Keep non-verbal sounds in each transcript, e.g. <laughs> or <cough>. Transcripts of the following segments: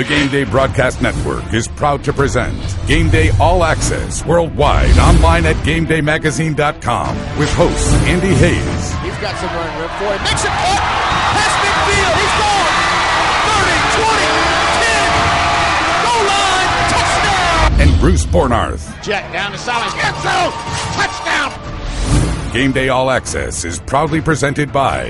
The Game Day Broadcast Network is proud to present Game Day All Access worldwide online at GameDayMagazine.com with host Andy Hayes. He's got some running room for him. Makes a cut. Pass midfield. He's gone. 30, 20, 10. Goal line. Touchdown. And Bruce Bornarth. Jet down the sidelines. Gets through. Touchdown. Game Day All Access is proudly presented by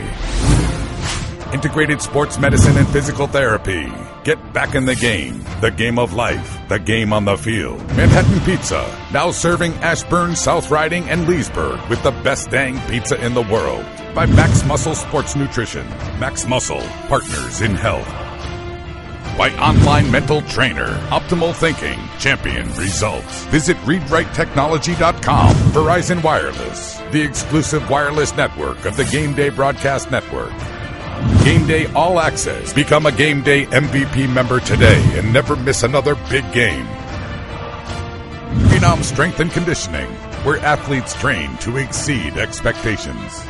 Integrated Sports Medicine and Physical Therapy. Get back in the game. The game of life. The game on the field. Manhattan Pizza. Now serving Ashburn, South Riding, and Leesburg with the best dang pizza in the world. By Max Muscle Sports Nutrition. Max Muscle. Partners in health. By Online Mental Trainer. Optimal Thinking. Champion Results. Visit ReadWriteTechnology.com. Verizon Wireless. The exclusive wireless network of the Game Day Broadcast Network. Game Day All Access. Become a Game Day MVP member today and never miss another big game. Phenom Strength and Conditioning, where athletes train to exceed expectations.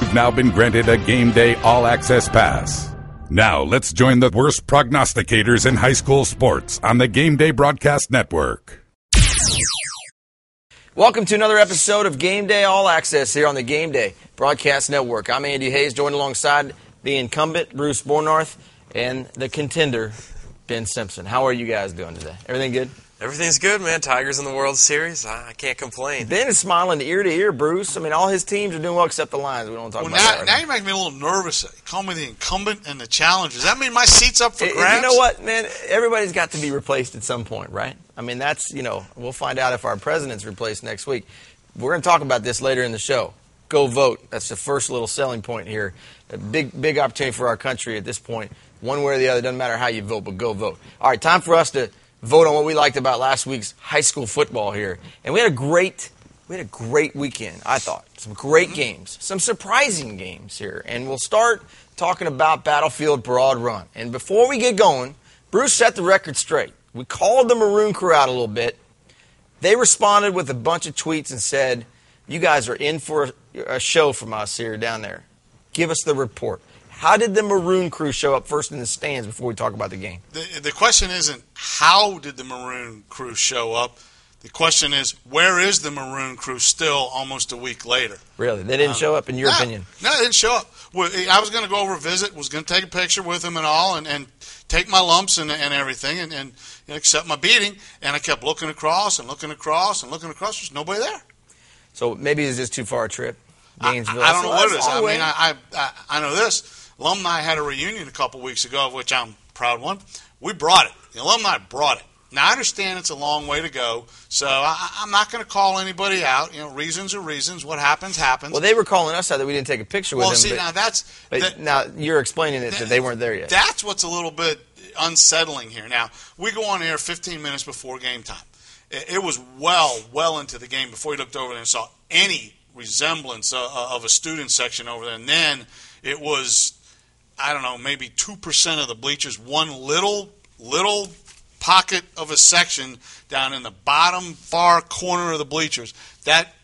You've now been granted a Game Day All Access Pass. Now let's join the worst prognosticators in high school sports on the Game Day Broadcast Network. Welcome to another episode of Game Day All Access here on the Game Day Broadcast Network. I'm Andy Hayes, joined alongside the incumbent Bruce Bornarth and the contender Ben Simpson. How are you guys doing today? Everything good? Everything's good, man. Tigers in the World Series. I, I can't complain. Ben is smiling ear to ear, Bruce. I mean, all his teams are doing well except the Lions. We don't talk Well, about now, that. Right now you make me a little nervous. Call me the incumbent and the challenger. Does that mean my seat's up for grabs? You know what, man? Everybody's got to be replaced at some point, right? I mean, that's, you know, we'll find out if our president's replaced next week. We're going to talk about this later in the show. Go vote. That's the first little selling point here. A big, big opportunity for our country at this point. One way or the other, doesn't matter how you vote, but go vote. All right, time for us to vote on what we liked about last week's high school football here. And we had a great, we had a great weekend, I thought. Some great games, some surprising games here. And we'll start talking about Battlefield Broad Run. And before we get going, Bruce set the record straight. We called the Maroon crew out a little bit. They responded with a bunch of tweets and said, You guys are in for a show from us here down there. Give us the report. How did the Maroon crew show up first in the stands before we talk about the game? The, the question isn't how did the Maroon crew show up. The question is where is the Maroon crew still almost a week later? Really? They didn't um, show up, in your no, opinion? No, they didn't show up. I was going to go over visit, was going to take a picture with them and all, and, and take my lumps and, and everything, and, and you know, accept my beating. And I kept looking across and looking across and looking across. There's nobody there. So maybe it's just too far a trip. I, Gainesville. I don't know what it is. I mean, I, I I know this. Alumni had a reunion a couple weeks ago, of which I'm proud one. We brought it. The alumni brought it. Now I understand it's a long way to go, so I, I'm not going to call anybody out. You know, reasons are reasons. What happens happens. Well, they were calling us out that we didn't take a picture with Well, them. see, but, now that's that- now you're explaining it that they weren't there yet. That's what's a little bit unsettling here. Now, we go on air 15 minutes before game time. It it was well, well into the game before he looked over there and saw any resemblance uh, of a student section over there. And then it was, I don't know, maybe 2% of the bleachers, one little, little pocket of a section down in the bottom far corner of the bleachers. That,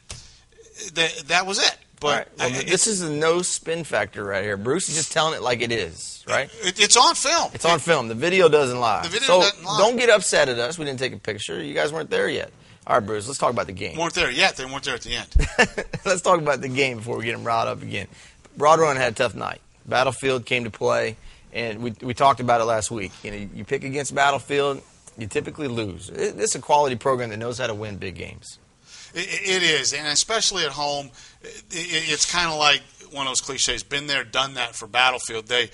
that, that was it. But right. Well, I- this is a no spin factor right here. Bruce is just telling it like it is, right? it, it's on film. It's on film. The video doesn't lie. The video so doesn't lie. don't get upset at us. We didn't take a picture. You guys weren't there yet. All right, Bruce. Let's talk about the game. weren't there yet. They weren't there at the end. <laughs> let's talk about the game before we get him riled up again. Broad Run had a tough night. Battlefield came to play, and we, we talked about it last week. You know, you pick against Battlefield, you typically lose. It, this a quality program that knows how to win big games. It, it is, and especially at home, it, it's kind of like one of those cliches. Been there, done that for Battlefield. They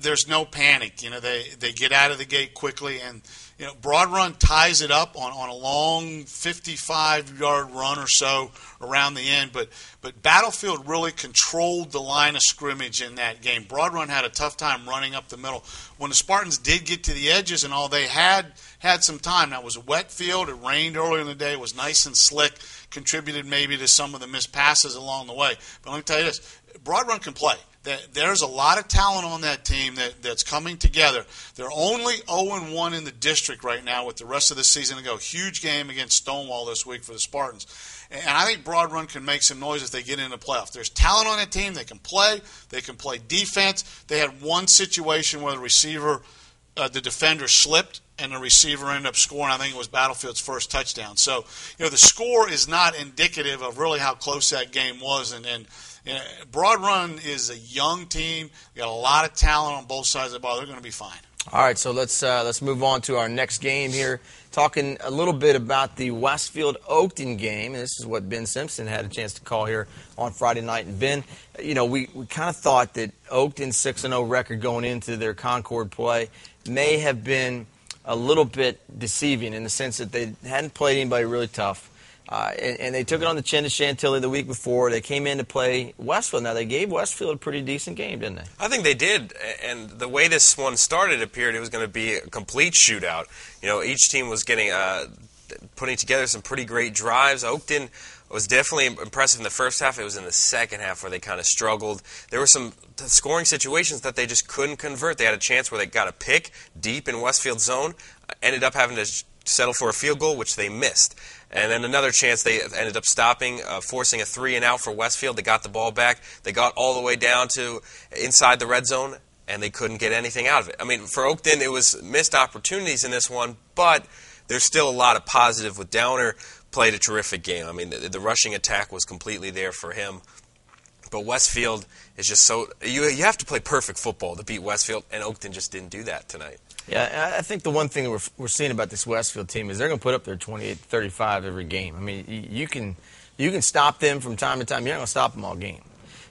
there's no panic. You know, they they get out of the gate quickly, and you know, Broad Run ties it up on, on a long 55 yard run or so around the end. But but Battlefield really controlled the line of scrimmage in that game. Broad Run had a tough time running up the middle. When the Spartans did get to the edges and all, they had had some time. It was a wet field. It rained earlier in the day. It was nice and slick. Contributed maybe to some of the missed passes along the way. But let me tell you this: Broad Run can play. That- There's a lot of talent on that team that, that's coming together. They're only 0 1 in the district right now with the rest of the season to go. Huge game against Stonewall this week for the Spartans. And I think Broad Run can make some noise if they get into the playoff. There's talent on that team. They can play. They can play defense. They had one situation where the receiver uh, the defender slipped and the receiver ended up scoring. I think it was Battlefield's first touchdown. So, you know, the score is not indicative of really how close that game was. And, and Broad Run is a young team. They got a lot of talent on both sides of the ball. They're going to be fine. All right, so let's uh, let's move on to our next game here. Talking a little bit about the Westfield Oakton game. This is what Ben Simpson had a chance to call here on Friday night. And Ben, you know, we, we kind of thought that Oakton's 6 and 0 record going into their Concord play may have been a little bit deceiving in the sense that they hadn't played anybody really tough. Uh, and, and, they took it on the chin to Chantilly the week before. They came in to play Westfield. Now, they gave Westfield a pretty decent game, didn't they? I think they did. And the way this one started appeared it was going to be a complete shootout. You know, each team was getting, uh, putting together some pretty great drives. Oakton was definitely impressive in the first half. It was in the second half where they kind of struggled. There were some scoring situations that they just couldn't convert. They had a chance where they got a pick deep in Westfield's zone, ended up having to settle for a field goal, which they missed. And then another chance they ended up stopping, uh, forcing a three and out for Westfield. They got the ball back. They got all the way down to inside the red zone, and they couldn't get anything out of it. I mean, for Oakton, it was missed opportunities in this one, but there's still a lot of positive with Downer played a terrific game. I mean, the, the, rushing attack was completely there for him. But Westfield is just so you you have to play perfect football to beat Westfield, and Oakton just didn't do that tonight. Yeah, I think the one thing we're, we're seeing about this Westfield team is they're going to put up their 28, 35 every game. I mean, you can you can stop them from time to time. You're not going to stop them all game.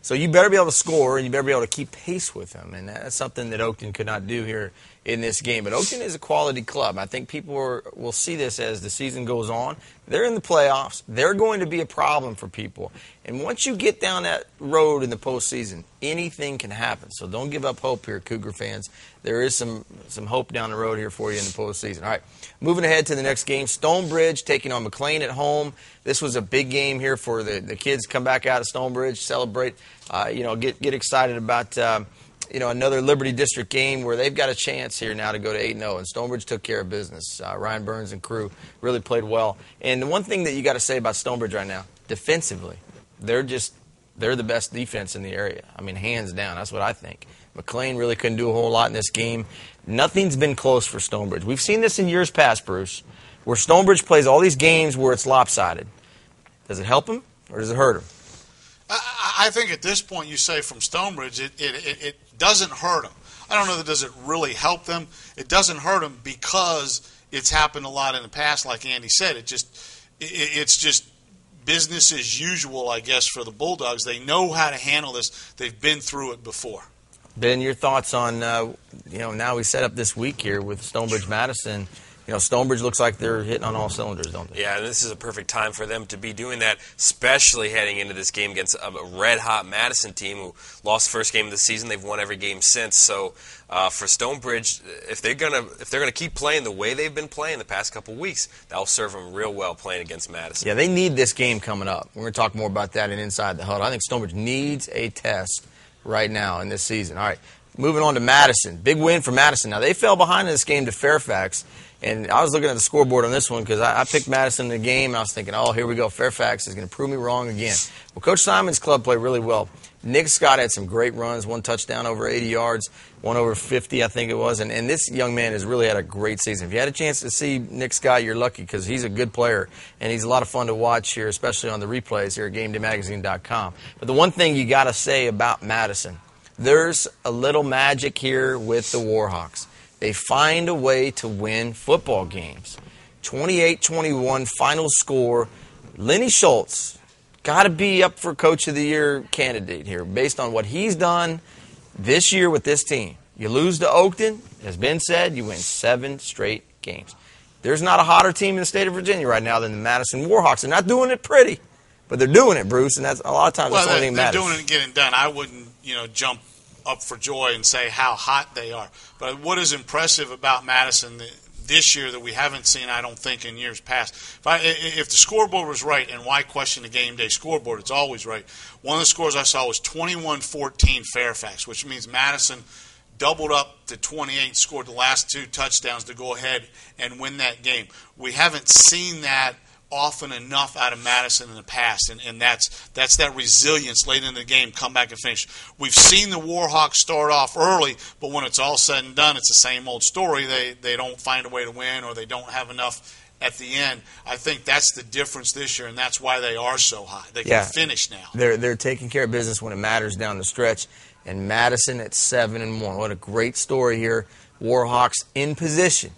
So you better be able to score, and you better be able to keep pace with them, and that's something that Oakton could not do here in this game. But Oakton is a quality club. I think people are, will see this as the season goes on. They're in the playoffs. They're going to be a problem for people. And once you get down that road in the postseason, anything can happen. So don't give up hope here, Cougar fans. There is some, some hope down the road here for you in the postseason. All right, moving ahead to the next game. Stonebridge taking on McLean at home. This was a big game here for the, the kids come back out of Stonebridge, celebrate, uh, you know, get, get excited about. Uh, you know, another Liberty District game where they've got a chance here now to go to 8 0. And Stonebridge took care of business. Uh, Ryan Burns and crew really played well. And the one thing that you got to say about Stonebridge right now, defensively, they're just they're the best defense in the area. I mean, hands down. That's what I think. McLean really couldn't do a whole lot in this game. Nothing's been close for Stonebridge. We've seen this in years past, Bruce, where Stonebridge plays all these games where it's lopsided. Does it help them or does it hurt him? I, think at this point, you say from Stonebridge, it, it, it, it doesn't hurt them. I don't know that does it really help them. It doesn't hurt them because it's happened a lot in the past. Like Andy said, it just it, it's just business as usual, I guess, for the Bulldogs. They know how to handle this. They've been through it before. Ben, your thoughts on uh, you know now we set up this week here with Stonebridge Madison you know, Stonebridge looks like they're hitting on all cylinders, don't they? Yeah, and this is a perfect time for them to be doing that, especially heading into this game against a red hot Madison team who lost first game of the season. They've won every game since. So uh, for Stonebridge, if they're gonna if they're gonna keep playing the way they've been playing the past couple weeks, that'll serve them real well playing against Madison. Yeah, they need this game coming up. We're gonna talk more about that in Inside the Huddle. I think Stonebridge needs a test right now in this season. All right, moving on to Madison. Big win for Madison. Now they fell behind in this game to Fairfax. And I was looking at the scoreboard on this one because I, I, picked Madison in the game, and I was thinking, oh, here we go. Fairfax is going to prove me wrong again. Well, Coach Simon's club played really well. Nick Scott had some great runs, one touchdown over 80 yards, one over 50, I think it was. And, and this young man has really had a great season. If you had a chance to see Nick Scott, you're lucky because he's a good player, and he's a lot of fun to watch here, especially on the replays here at GameDayMagazine.com. But the one thing you got to say about Madison, there's a little magic here with the Warhawks. They find a way to win football games. 28 21 final score. Lenny Schultz got to be up for Coach of the Year candidate here based on what he's done this year with this team. You lose to Oakton, as Ben said, you win seven straight games. There's not a hotter team in the state of Virginia right now than the Madison Warhawks. They're not doing it pretty, but they're doing it, Bruce, and that's a lot of times well, that's the only thing they're doing it and getting done. I wouldn't, you know, jump up for joy and say how hot they are. But what is impressive about Madison this year that we haven't seen, I don't think, in years past. If, I, if the scoreboard was right, and why question the game day scoreboard? It's always right. One of the scores I saw was 21-14 Fairfax, which means Madison doubled up to 28, scored the last two touchdowns to go ahead and win that game. We haven't seen that often enough out of Madison in the past, and, and that's that's that resilience late in the game, come back and finish. We've seen the Warhawks start off early, but when it's all said and done, it's the same old story. They they don't find a way to win, or they don't have enough at the end. I think that's the difference this year, and that's why they are so high. They can Yeah. finish now. They're they're taking care of business when it matters down the stretch. And Madison at seven and one. What a great story here. Warhawks in position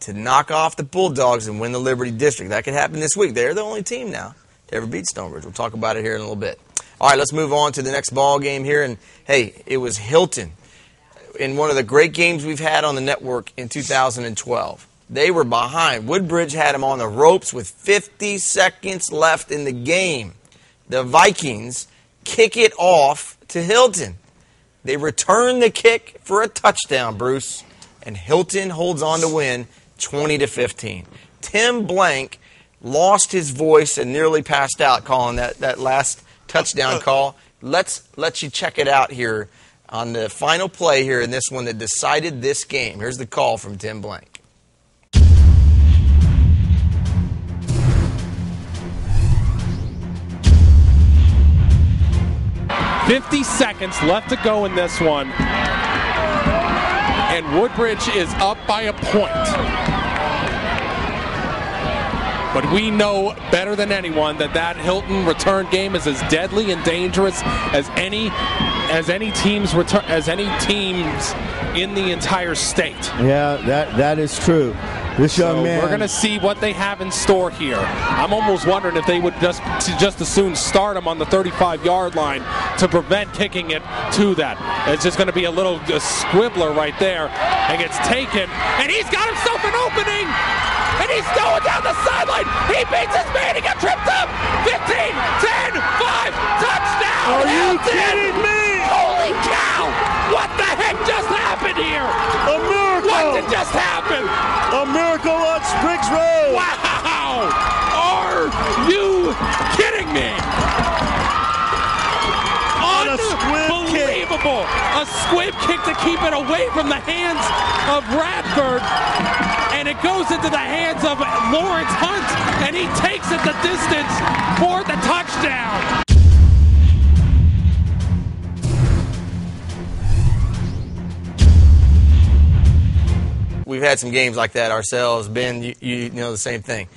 to knock off the Bulldogs and win the Liberty District. That could happen this week. They're the only team now to ever beat Stonebridge. We'll talk about it here in a little bit. All right, let's move on to the next ball game here. And hey, it was Hylton in one of the great games we've had on the network in 2012. They were behind. Woodbridge had them on the ropes with 50 seconds left in the game. The Vikings kick it off to Hylton. They return the kick for a touchdown, Bruce, and Hylton holds on to win 20 to 15. Tim Blank lost his voice and nearly passed out calling that, that last touchdown <laughs> call. Let's let you check it out here on the final play here in this one that decided this game. Here's the call from Tim Blank. 50 seconds left to go in this one. And Woodbridge is up by a point. But we know better than anyone that that Hylton return game is as deadly and dangerous as any as any teams return as any teams in the entire state. Yeah, that that is true. This young So man. we're going to see what they have in store here. I'm almost wondering if they would just just as soon start him on the 35-yard line to prevent kicking it to that. It's just going to be a little uh, squibbler right there, and gets taken, and he's got himself an opening, and he's going down the sideline. He beats his man. He got tripped up. 15, 10, 5, touchdown. Are you kidding me? Holy cow! Heck just happened here? a miracle! What did just happen? a miracle on Spriggs Road! Wow! Are you kidding me? On a squib kick. Unbelievable! A squib kick to keep it away from the hands of Radford. And it goes into the hands of Lawrence Hunt, and he takes it the distance for the touchdown. We've had some games like that ourselves. Ben, you, you know the same thing.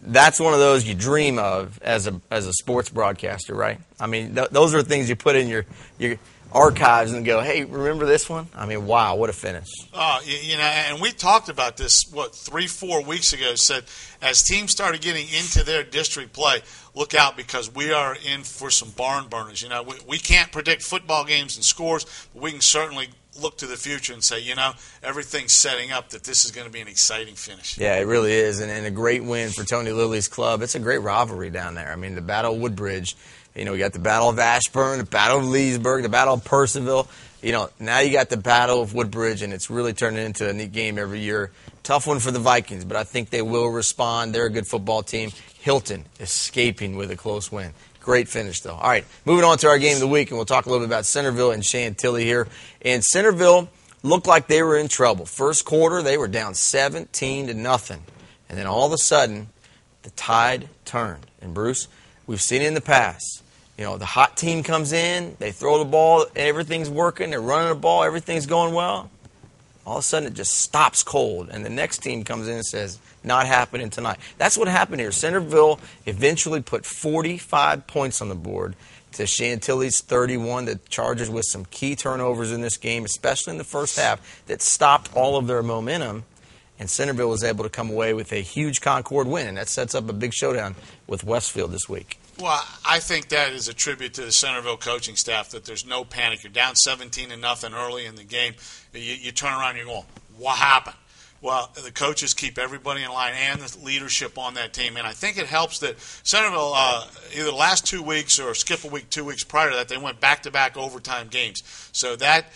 That's one of those you dream of as a as a sports broadcaster, right? I mean, th- those are things you put in your your archives and go, "Hey, remember this one?" I mean, wow, what a finish! Oh, you, know, and we talked about this what three, four weeks ago. Said as teams started getting into their district play, look out because we are in for some barn burners. You know, we, we can't predict football games and scores, but we can certainly look to the future and say, you know, everything's setting up that this is going to be an exciting finish. Yeah, it really is, and, and a great win for Tony Lilly's club. It's a great rivalry down there. I mean, the Battle of Woodbridge. You know, we got the Battle of Ashburn, the Battle of Leesburg, the Battle of Percival. You know, now you got the Battle of Woodbridge, and it's really turning into a neat game every year. Tough one for the Vikings, but I think they will respond. They're a good football team. Hylton escaping with a close win. Great finish, though. All right, moving on to our game of the week, and we'll talk a little bit about Centreville and Chantilly here. And Centreville looked like they were in trouble. First quarter, they were down 17 to nothing. And then all of a sudden, the tide turned. And Bruce, we've seen it in the past. You know, the hot team comes in, they throw the ball, everything's working, they're running the ball, everything's going well. All of a sudden, it just stops cold, and the next team comes in and says, "Not happening tonight." That's what happened here. Centreville eventually put 45 points on the board to Chantilly's 31. The Chargers with some key turnovers in this game, especially in the first half, that stopped all of their momentum. And Centreville was able to come away with a huge Concord win, and that sets up a big showdown with Westfield this week. Well, I think that is a tribute to the Centreville coaching staff that there's no panic. You're down 17 to nothing early in the game. You, you turn around, you're going, "What happened?" Well, the coaches keep everybody in line and the leadership on that team, and I think it helps that Centreville uh, either the last two weeks or skip a week, two weeks prior to that, they went back-to-back overtime games. So that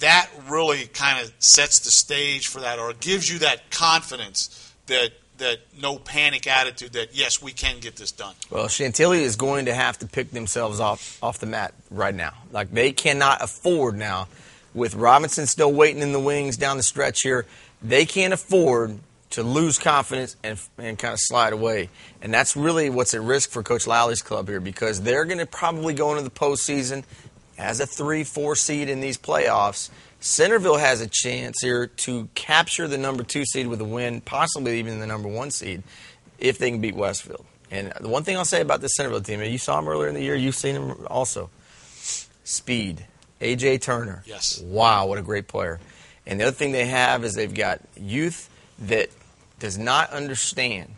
that really kind of sets the stage for that, or gives you that confidence that that no panic attitude that yes, we can get this done. Well, Chantilly is going to have to pick themselves off off the mat right now. Like they cannot afford now, with Robinson still waiting in the wings down the stretch here. They can't afford to lose confidence and, and kind of slide away. And that's really what's at risk for Coach Lowry's club here because they're going to probably go into the postseason as a three, four seed in these playoffs. Centreville has a chance here to capture the number two seed with a win, possibly even the number one seed, if they can beat Westfield. And the one thing I'll say about this Centreville team, you saw him earlier in the year, you've seen him also. Speed. AJ Turner. Yes. Wow, what a great player. And the other thing they have is they've got youth that does not understand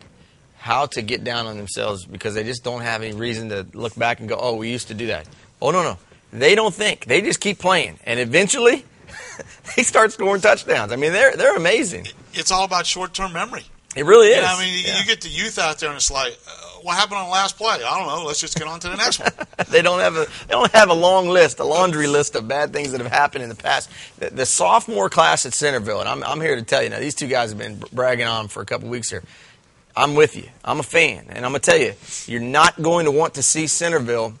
how to get down on themselves because they just don't have any reason to look back and go, oh, we used to do that. Oh, no, no. They don't think. They just keep playing. And eventually, <laughs> they start scoring touchdowns. I mean, they're, they're amazing. It's all about short-term memory. It really is. You know, I mean, Yeah. you get the youth out there, and it's like, uh, what happened on the last play? I don't know. Let's just get on to the next one. <laughs> they don't have a they don't have a long list, a laundry list of bad things that have happened in the past. The, the sophomore class at Centreville, and I'm I'm here to tell you now, these two guys have been bragging on for a couple weeks here. I'm with you. I'm a fan, and I'm gonna tell you, you're not going to want to see Centreville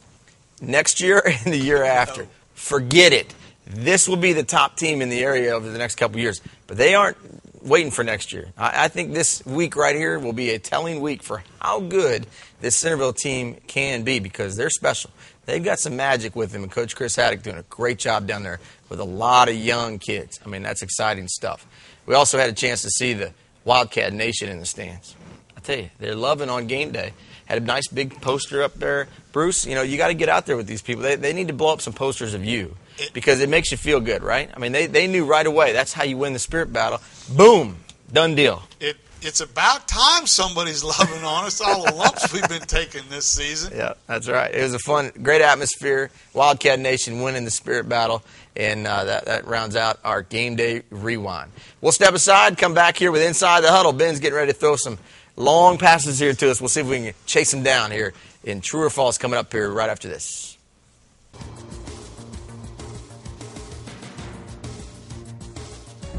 next year <laughs> and the year after. Forget it. This will be the top team in the area over the next couple years, but they aren't waiting for next year. I, I think this week right here will be a telling week for how good this Centreville team can be because they're special. They've got some magic with them, and Coach Chris Haddock doing a great job down there with a lot of young kids. I mean, that's exciting stuff. We also had a chance to see the Wildcat Nation in the stands. I tell you, they're loving on game day. Had a nice big poster up there. Bruce, you know, you got to get out there with these people. They, they need to blow up some posters of you because it makes you feel good, right? I mean, they, they knew right away that's how you win the spirit battle. Boom, done deal. It, it's about time somebody's <laughs> loving on us. All the lumps we've been taking this season. Yeah, that's right. It was a fun, great atmosphere. Wildcat Nation winning the spirit battle, and uh, that, that rounds out our game day rewind. We'll step aside, come back here with Inside the Huddle. Ben's getting ready to throw some long passes here to us. We'll see if we can chase them down here in True or False coming up here right after this.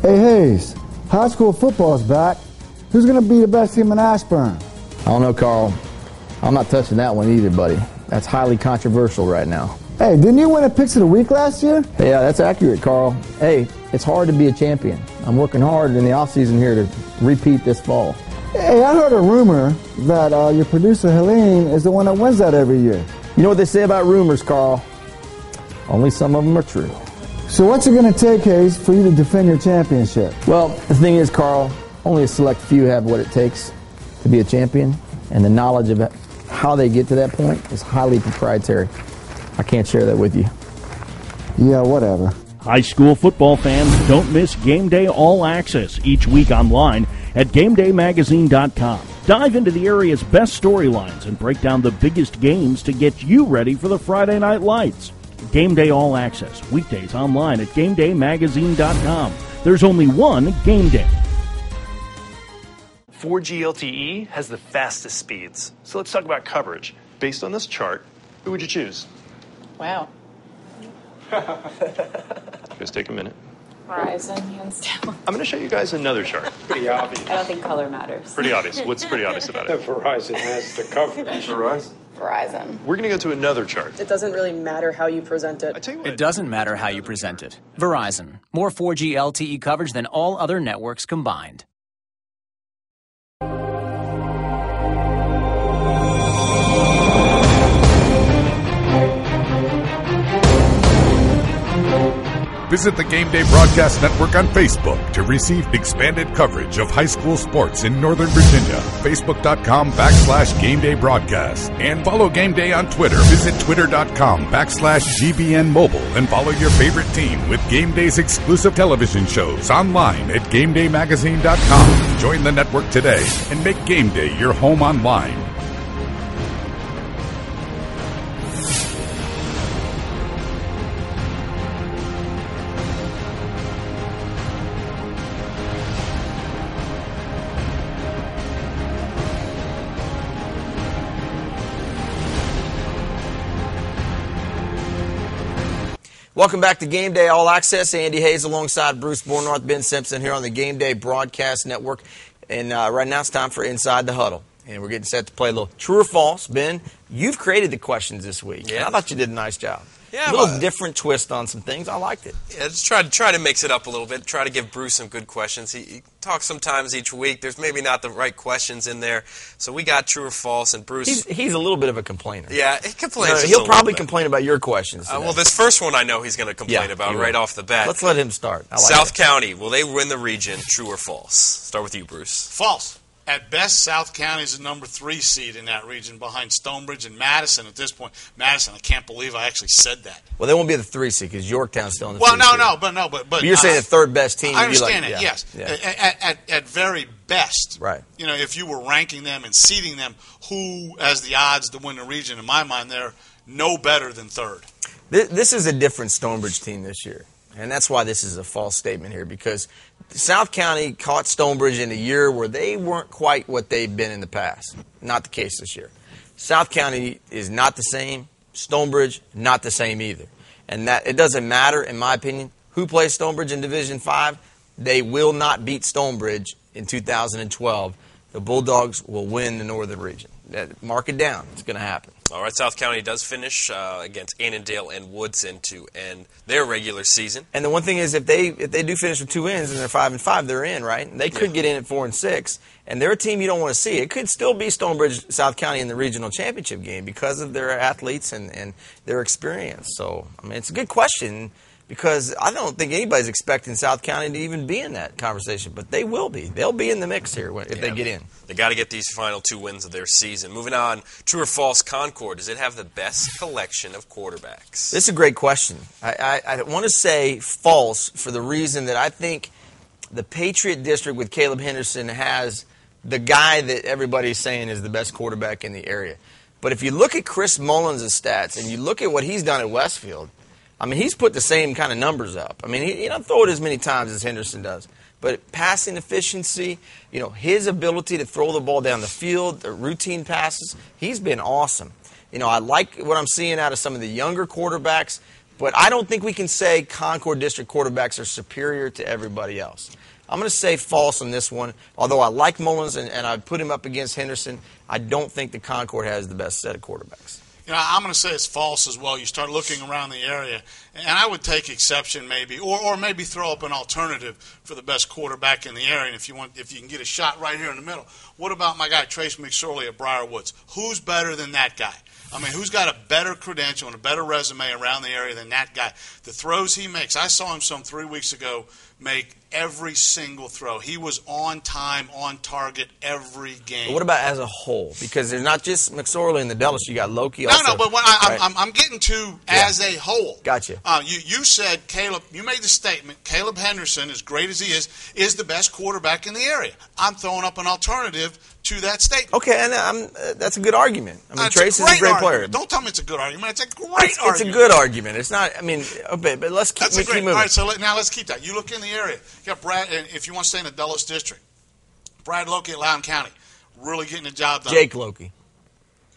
Hey Hayes, high school football's back. Who's going to be the best team in Ashburn? I don't know, Carl. I'm not touching that one either, buddy. That's highly controversial right now. Hey, didn't you win a Picks of the Week last year? Yeah, that's accurate, Carl. Hey, it's hard to be a champion. I'm working hard in the offseason here to repeat this fall. Hey, I heard a rumor that uh, your producer Helene is the one that wins that every year. You know what they say about rumors, Carl? Only some of them are true. So what's it going to take, Hayes, for you to defend your championship? Well, the thing is, Carl, only a select few have what it takes to be a champion, and the knowledge of how they get to that point is highly proprietary. I can't share that with you. Yeah, whatever. High school football fans don't miss Game Day All Access each week online at GameDayMagazine.com. Dive into the area's best storylines and break down the biggest games to get you ready for the Friday Night Lights. Game Day All Access, weekdays online at GameDayMagazine.com. There's only one Game Day. 4G LTE has the fastest speeds. So let's talk about coverage. Based on this chart, who would you choose? Wow. <laughs> Just take a minute. Verizon, hands down. I'm going to show you guys another chart. <laughs> Pretty obvious. I don't think color matters. Pretty obvious. What's pretty obvious about it? <laughs> Verizon has the coverage. Verizon. Verizon. We're going to go to another chart. It doesn't really matter how you present it. I tell you what. It doesn't matter how you present it. Verizon. More 4G LTE E coverage than all other networks combined. Visit the Game Day Broadcast Network on Facebook to receive expanded coverage of high school sports in Northern Virginia. Facebook.com backslash Game Day Broadcast. And follow Game Day on Twitter. Visit Twitter.com backslash GBN Mobile and follow your favorite team with Game Day's exclusive television shows online at GameDayMagazine.com. Join the network today and make Game Day your home online. Welcome back to Game Day All Access. Andy Hayes alongside Bruce Bornarth, Ben Simpson here on the Game Day Broadcast Network. And uh, right now it's time for Inside the Huddle. And we're getting set to play a little true or false. Ben, you've created the questions this week. Yeah. I thought you did a nice job. Yeah, a little but- different twist on some things. I liked it. Yeah, just try to try to mix it up a little bit. Try to give Bruce some good questions. He, he talks sometimes each week. There's maybe not the right questions in there, so we got true or false. And Bruce, He's he's a little bit of a complainer. yeah, he You complains. know, just a he'll little probably bit. complain about your questions. Uh, well, this first one I know he's going to complain Yeah, about right off the bat. Let's let him start. I like South it. County, will they win the region? True or false? Start with you, Bruce. False. At best, South County is the number three seed in that region behind Stonebridge and Madison at this point. Madison, I can't believe I actually said that. Well, they won't be the three seed because Yorktown's still in the Well, no, seed. no, but no, but but But you're saying the third best team. I and you like- understand it. yeah, Yes, yeah. At, at, at very best, Right. You know, if you were ranking them and seeding them, who has the odds to win the region? In my mind, they're no better than third. This, this is a different Stonebridge team this year. And that's why this is a false statement here because South County caught Stonebridge in a year where they weren't quite what they've been in the past. Not the case this year. South County is not the same. Stonebridge, not the same either. And that it doesn't matter, in my opinion, who plays Stonebridge in Division 5. They will not beat Stonebridge in 2012. The Bulldogs will win the Northern region. That- Mark it down. It's going to happen. All right, South County does finish uh, against Annandale and Woodson to end their regular season. And the one thing is, if they if they do finish with two wins and they're five and five, they're in, right? They could get in at four and six, and they're a team you don't want to see. It could still be Stonebridge, South County in the regional championship game because of their athletes and, and their experience. So, I mean, it's a good question because I don't think anybody's expecting South County to even be in that conversation, but they will be. They'll be in the mix here when- if they get in. They got to get these final two wins of their season. Moving on, true or false, Concord, does it have the best collection of quarterbacks? This is a great question. I, I, I want to say false for the reason that I think the Patriot District with Caleb Henderson has the guy that everybody's saying is the best quarterback in the area. But if you look at Chris Mullins' stats and you look at what he's done at Westfield, I mean, he's put the same kind of numbers up. I mean, he, he don't throw it as many times as Henderson does. But passing efficiency, you know, his ability to throw the ball down the field, the routine passes, he's been awesome. You know, I like what I'm seeing out of some of the younger quarterbacks, but I don't think we can say Concord District quarterbacks are superior to everybody else. I'm going to say false on this one. Although I like Mullins and, and I put him up against Henderson, I don't think the Concord has the best set of quarterbacks. You know, I'm going to say it's false as well. You start looking around the area, and I would take exception maybe, or, or maybe throw up an alternative for the best quarterback in the area. And if you want, if you can get a shot right here in the middle, what about my guy Trace McSorley at Briarwoods? Who's better than that guy? I mean, who's got a better credential and a better resume around the area than that guy? The throws he makes, I saw him some three weeks ago make every single throw. He was on time, on target every game. But what about as a whole? Because there's not just McSorley and the Dellis. You got Loki. No, also, no, but when I, right? I'm, I'm getting to as a whole. Gotcha. Uh, you, you said Caleb. You made the statement. Caleb Henderson, as great as he is, is the best quarterback in the area. I'm throwing up an alternative to that statement. Okay, and I'm, uh, that's a good argument. I mean, It's Trace a is a great argument. player. Don't tell me it's a good argument. It's a great It's, it's a good argument. It's not. I mean, okay, but let's keep, That's we a great. keep moving. All right, so let, now let's keep that. You look in the area. You got Brad, and if you want to stay in the Dulles district, Brad Loki at Loudoun County, really getting the job done. Jake Loki.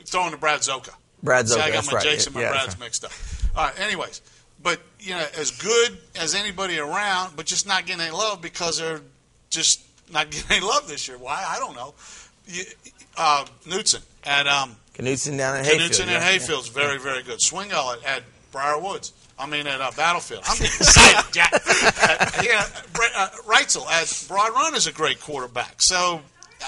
throwing to Brad Zoka. Brad See, Zoka, I got my right. Jakes and my Yeah, Brads right. mixed up. All right. Anyways, but you know, as good as anybody around, but just not getting any love because they're just not <laughs> getting any love this year. Why? I don't know. You, uh, Knutson at um, Knutson down at Hayfield. Knutson yeah. at Hayfield's very, very good. Swingall at, at Briar Woods. I mean, at uh, Battlefield. I'm <laughs> excited, Jack. Uh, yeah, Brett, uh, Reitzel at Broad Run is a great quarterback. So uh,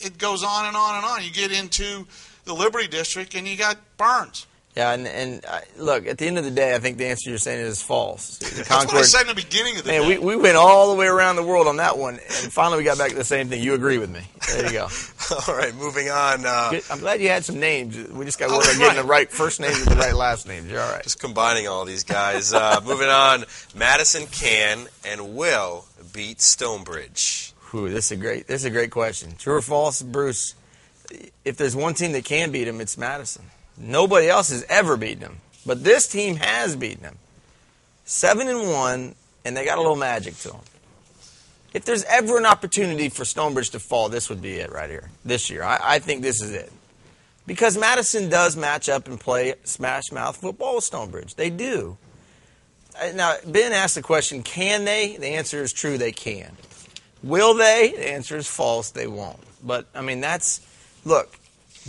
it goes on and on and on. You get into the Liberty District, and you got Burns. Yeah, and, and uh, look, at the end of the day, I think the answer you're saying is false. The <laughs> That's what I said in the beginning of the Man, day. we, we went all the way around the world on that one, and finally we got back to the same thing. You agree with me. There you go. <laughs> All right, moving on. Uh. I'm glad you had some names. We just got to Oh, work on <laughs> getting the right first names and the right last names. You're all right. Just combining all these guys. Uh, moving on, Madison can and will beat Stonebridge. Whew, this is a great. This is a great question. True or false, Bruce? If there's one team that can beat him, it's Madison. Nobody else has ever beaten them, but this team has beaten them. Seven and one, and they got a little magic to them. If there's ever an opportunity for Stonebridge to fall, this would be it right here. This year, I, I think this is it. Because Madison does match up and play smash mouth football with Stonebridge. They do. Uh, Now, Ben asked the question, can they? The answer is true, they can. Will they? The answer is false, they won't. But, I mean, that's, look,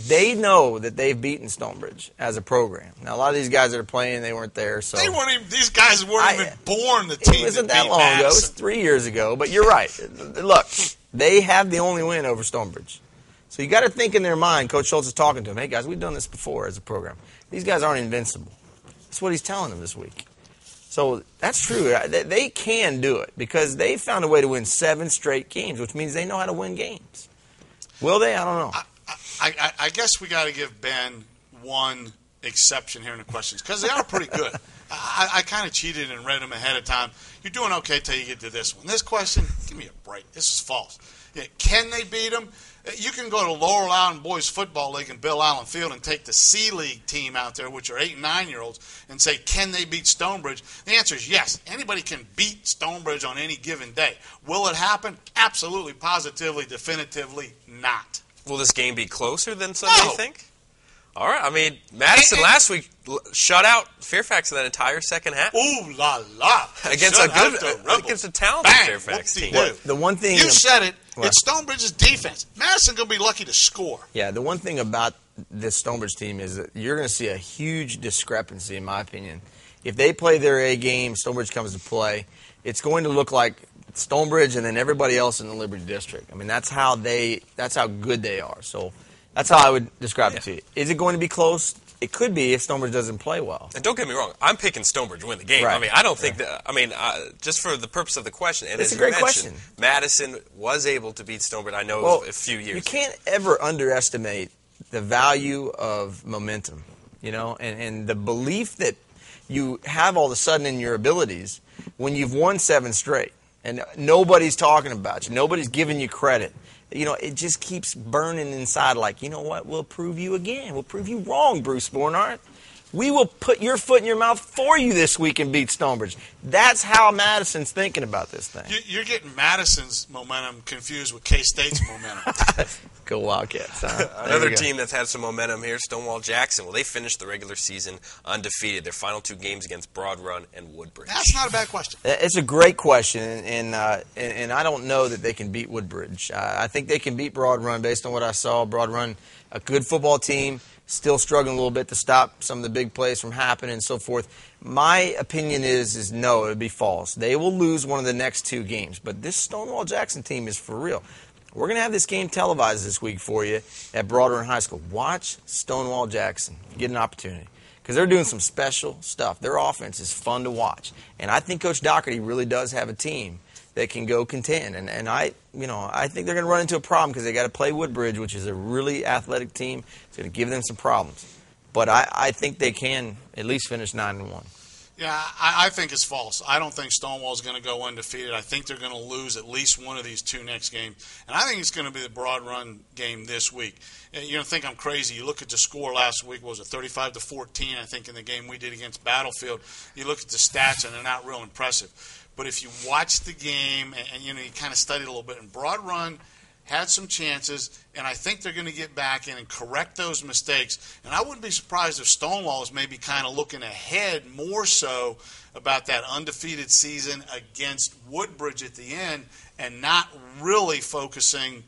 They know that they've beaten Stonebridge as a program. Now, a lot of these guys that are playing, they weren't there, so They weren't even. These guys weren't I- even born. The team it wasn't that that long ago. It was three years ago. But you're right. Look, they have the only win over Stonebridge. So you got to think in their mind. Coach Schultz is talking to them. Hey guys, we've done this before as a program. These guys aren't invincible. That's what he's telling them this week. So that's true. They- They can do it because they found a way to win seven straight games, which means they know how to win games. Will they? I don't know. I, I, guess we got to give Ben one exception here in the questions because they are pretty good. <laughs> I, I kind of cheated and read them ahead of time. You're doing okay till you get to this one. This question, give me a break. This is false. Yeah, can they beat them? You can go to Laurel Island Boys Football League and Bill Allen Field and take the C League team out there, which are eight and nine year olds, and say, can they beat Stonebridge? The answer is yes. Anybody can beat Stonebridge on any given day. Will it happen? Absolutely, positively, definitively not. Will this game be closer than some No. may think? All right. I mean, Madison And- and- last week l- shut out Fairfax in that entire second half Ooh la la! against Shut a good out uh, against a talented Bang! Fairfax Whoop-de-doo. team. Well, the one thing You said it. What? It's Stonebridge's defense. Madison gonna be lucky to score. Yeah, the one thing about this Stonebridge team is that you're going to see a huge discrepancy, in my opinion. If they play their A game, Stonebridge comes to play, it's going to look like Stonebridge and then everybody else in the Liberty District. I mean, that's how they, that's how good they are. So that's how I would describe it to you. Is it going to be close? It could be if Stonebridge doesn't play well. And don't get me wrong, I'm picking Stonebridge to win the game. Right. I mean, I don't think that. I mean, uh, just for the purpose of the question, and It's as a great you mentioned, question. Madison was able to beat Stonebridge. I know Well, a few years. You can't ever underestimate the value of momentum, you know, and, and the belief that you have all of a sudden in your abilities when you've won seven straight and nobody's talking about you, nobody's giving you credit. You know, it just keeps burning inside like, you know what, we'll prove you again. We'll prove you wrong, Bruce Bornarth. We will put your foot in your mouth for you this week and beat Stonebridge. That's how Madison's thinking about this thing. You, you're getting Madison's momentum confused with K State's momentum. <laughs> Go Wildcats. Huh? <laughs> There Another you go. team that's had some momentum here, Stonewall Jackson. Well, they finished the regular season undefeated. Their final two games against Broad Run and Woodbridge. That's not a bad question. It's a great question, and and, uh, and and I don't know that they can beat Woodbridge. Uh, I think they can beat Broad Run based on what I saw. Broad Run, a good football team, still struggling a little bit to stop some of the big plays from happening and so forth. My opinion is is no, it would be false. They will lose one of the next two games, but this Stonewall Jackson team is for real. We're going to have this game televised this week for you at Broad Run High School. Watch Stonewall Jackson. Get an opportunity because they're doing some special stuff. Their offense is fun to watch, and I think Coach Doherty really does have a team that can go contend. And, and I, you know, I think they're going to run into a problem because they got to play Woodbridge, which is a really athletic team. It's going to give them some problems, but I, I think they can at least finish nine and one. Yeah, I, I think it's false. I don't think Stonewall's going to go undefeated. I think they're going to lose at least one of these two next games, and I think it's going to be the Broad Run game this week. Uh, You don't think I'm crazy? You look at the score last week. Was it 35 to 14? I think in the game we did against Battlefield. You look at the stats, and they're not real impressive. But if you watch the game and, and you know you kind of studied a little bit, and Broad Run had some chances, and I think they're going to get back in and correct those mistakes. And I wouldn't be surprised if Stonewall is maybe kind of looking ahead more so about that undefeated season against Woodbridge at the end and not really focusing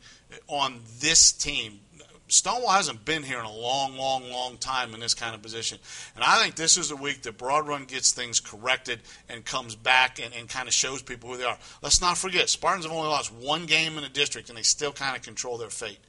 on this team. Stonewall hasn't been here in a long, long, long time in this kind of position. And I think this is the week that Broad Run gets things corrected and comes back and, and kind of shows people who they are. Let's not forget, Spartans have only lost one game in the district, and they still kind of control their fate.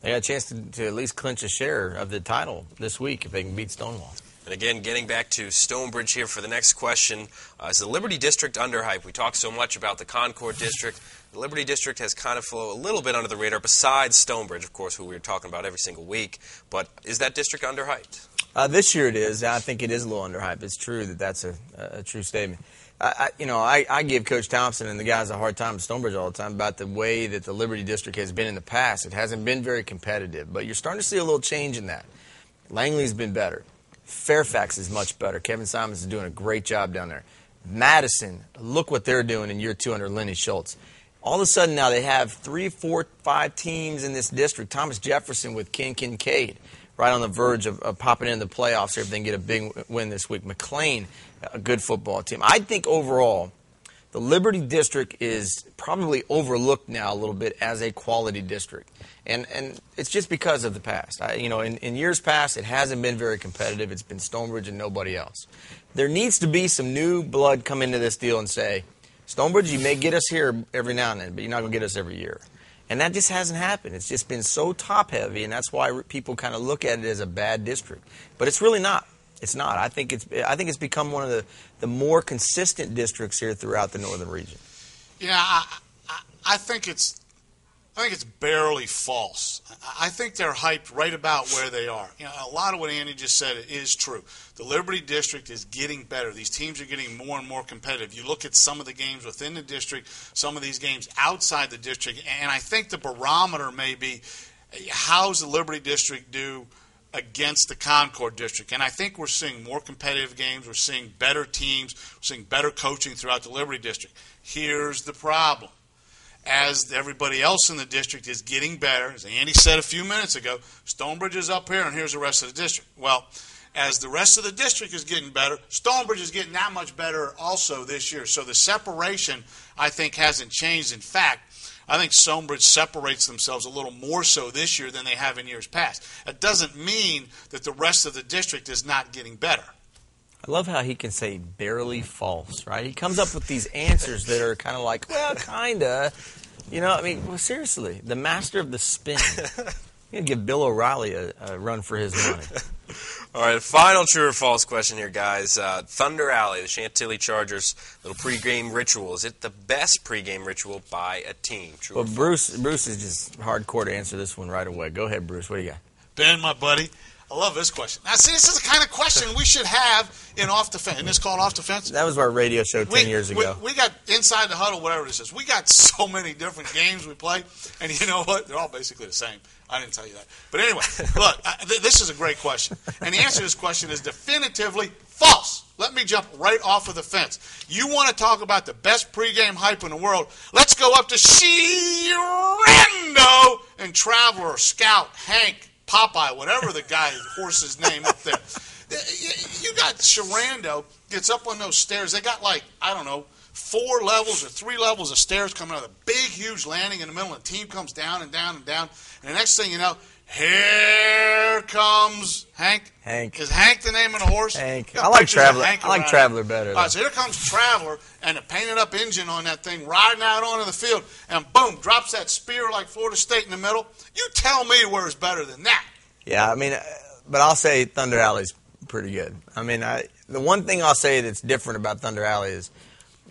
They got a chance to, to at least clinch a share of the title this week if they can beat Stonewall. And again, getting back to Stonebridge here for the next question. Uh, is the Liberty District underhyped? We talk so much about the Concord District. The Liberty District has kind of flown a little bit under the radar, besides Stonebridge, of course, who we're talking about every single week. But is that district underhyped? Uh, this year it is. I think it is a little underhyped. It's true that that's a, a true statement. I, I, you know, I, I give Coach Thompson and the guys a hard time at Stonebridge all the time about the way that the Liberty District has been in the past. It hasn't been very competitive, but you're starting to see a little change in that. Langley's been better. Fairfax is much better. Kevin Simons is doing a great job down there. Madison, look what they're doing in year two under Lenny Schultz. All of a sudden now they have three, four, five teams in this district. Thomas Jefferson with Ken Kincaid right on the verge of, of popping into the playoffs here if they can get a big win this week. McLean, a good football team. I think overall, the Liberty District is probably overlooked now a little bit as a quality district. And, and it's just because of the past. I, you know, in, in years past, it hasn't been very competitive. It's been Stonebridge and nobody else. There needs to be some new blood come into this deal and say, Stonebridge, you may get us here every now and then, but you're not going to get us every year. And that just hasn't happened. It's just been so top heavy, and that's why people kind of look at it as a bad district. But it's really not. It's not. I think it's. I think it's become one of the, the more consistent districts here throughout the northern region. Yeah, I, I, I think it's I think it's barely false. I think they're hyped right about where they are. You know, a lot of what Andy just said is true. The Liberty District is getting better. These teams are getting more and more competitive. You look at some of the games within the district, some of these games outside the district, and I think the barometer may be how's the Liberty District do against the Concord District. And I think we're seeing more competitive games. We're seeing better teams. We're seeing better coaching throughout the Liberty District. Here's the problem as everybody else in the district is getting better. As Andy said a few minutes ago, Stonebridge is up here, and here's the rest of the district. Well, as the rest of the district is getting better, Stonebridge is getting that much better also this year. So the separation, I think, hasn't changed. In fact, I think Stonebridge separates themselves a little more so this year than they have in years past. It doesn't mean that the rest of the district is not getting better. I love how he can say barely false, right? He comes up with these answers that are kind of like, well, kind of. You know, I mean, well, seriously, the master of the spin. <laughs> You give Bill O'Reilly a, a, run for his money. <laughs> All right, final true or false question here, guys. Uh, Thunder Alley, the Chantilly Chargers little pregame ritual. Is it the best pregame ritual by a team? True well, Bruce, Bruce is just hardcore to answer this one right away. Go ahead, Bruce. What do you got? Ben, my buddy, I love this question. Now, see, this is the kind of question we should have in off defense. And it's called off defense. That was our radio show ten we, years ago. We, we, got inside the huddle, whatever this is. We got so many different games we play, and you know what? They're all basically the same. I didn't tell you that, but anyway, <laughs> look, I, th- this is a great question, and the answer to this question is definitively false. Let me jump right off of the fence. You want to talk about the best pregame hype in the world? Let's go up to Sherando and Traveler, Scout, Hank, Popeye, whatever the guy horse's name up there. You got Sherando gets up on those stairs. They got like I don't know four levels or three levels of stairs coming out of a big, huge landing in the middle, and the team comes down and down and down. And the next thing you know, here comes Hank. Hank. Is Hank the name of the horse? Hank. I like Traveler. I like Traveler better. All right, so here comes Traveler and a painted up engine on that thing riding out onto the field, and boom, drops that spear like Florida State in the middle. You tell me where's better than that. Yeah, I mean, uh, but I'll say Thunder Alley's pretty good. I mean, I, the one thing I'll say that's different about Thunder Alley is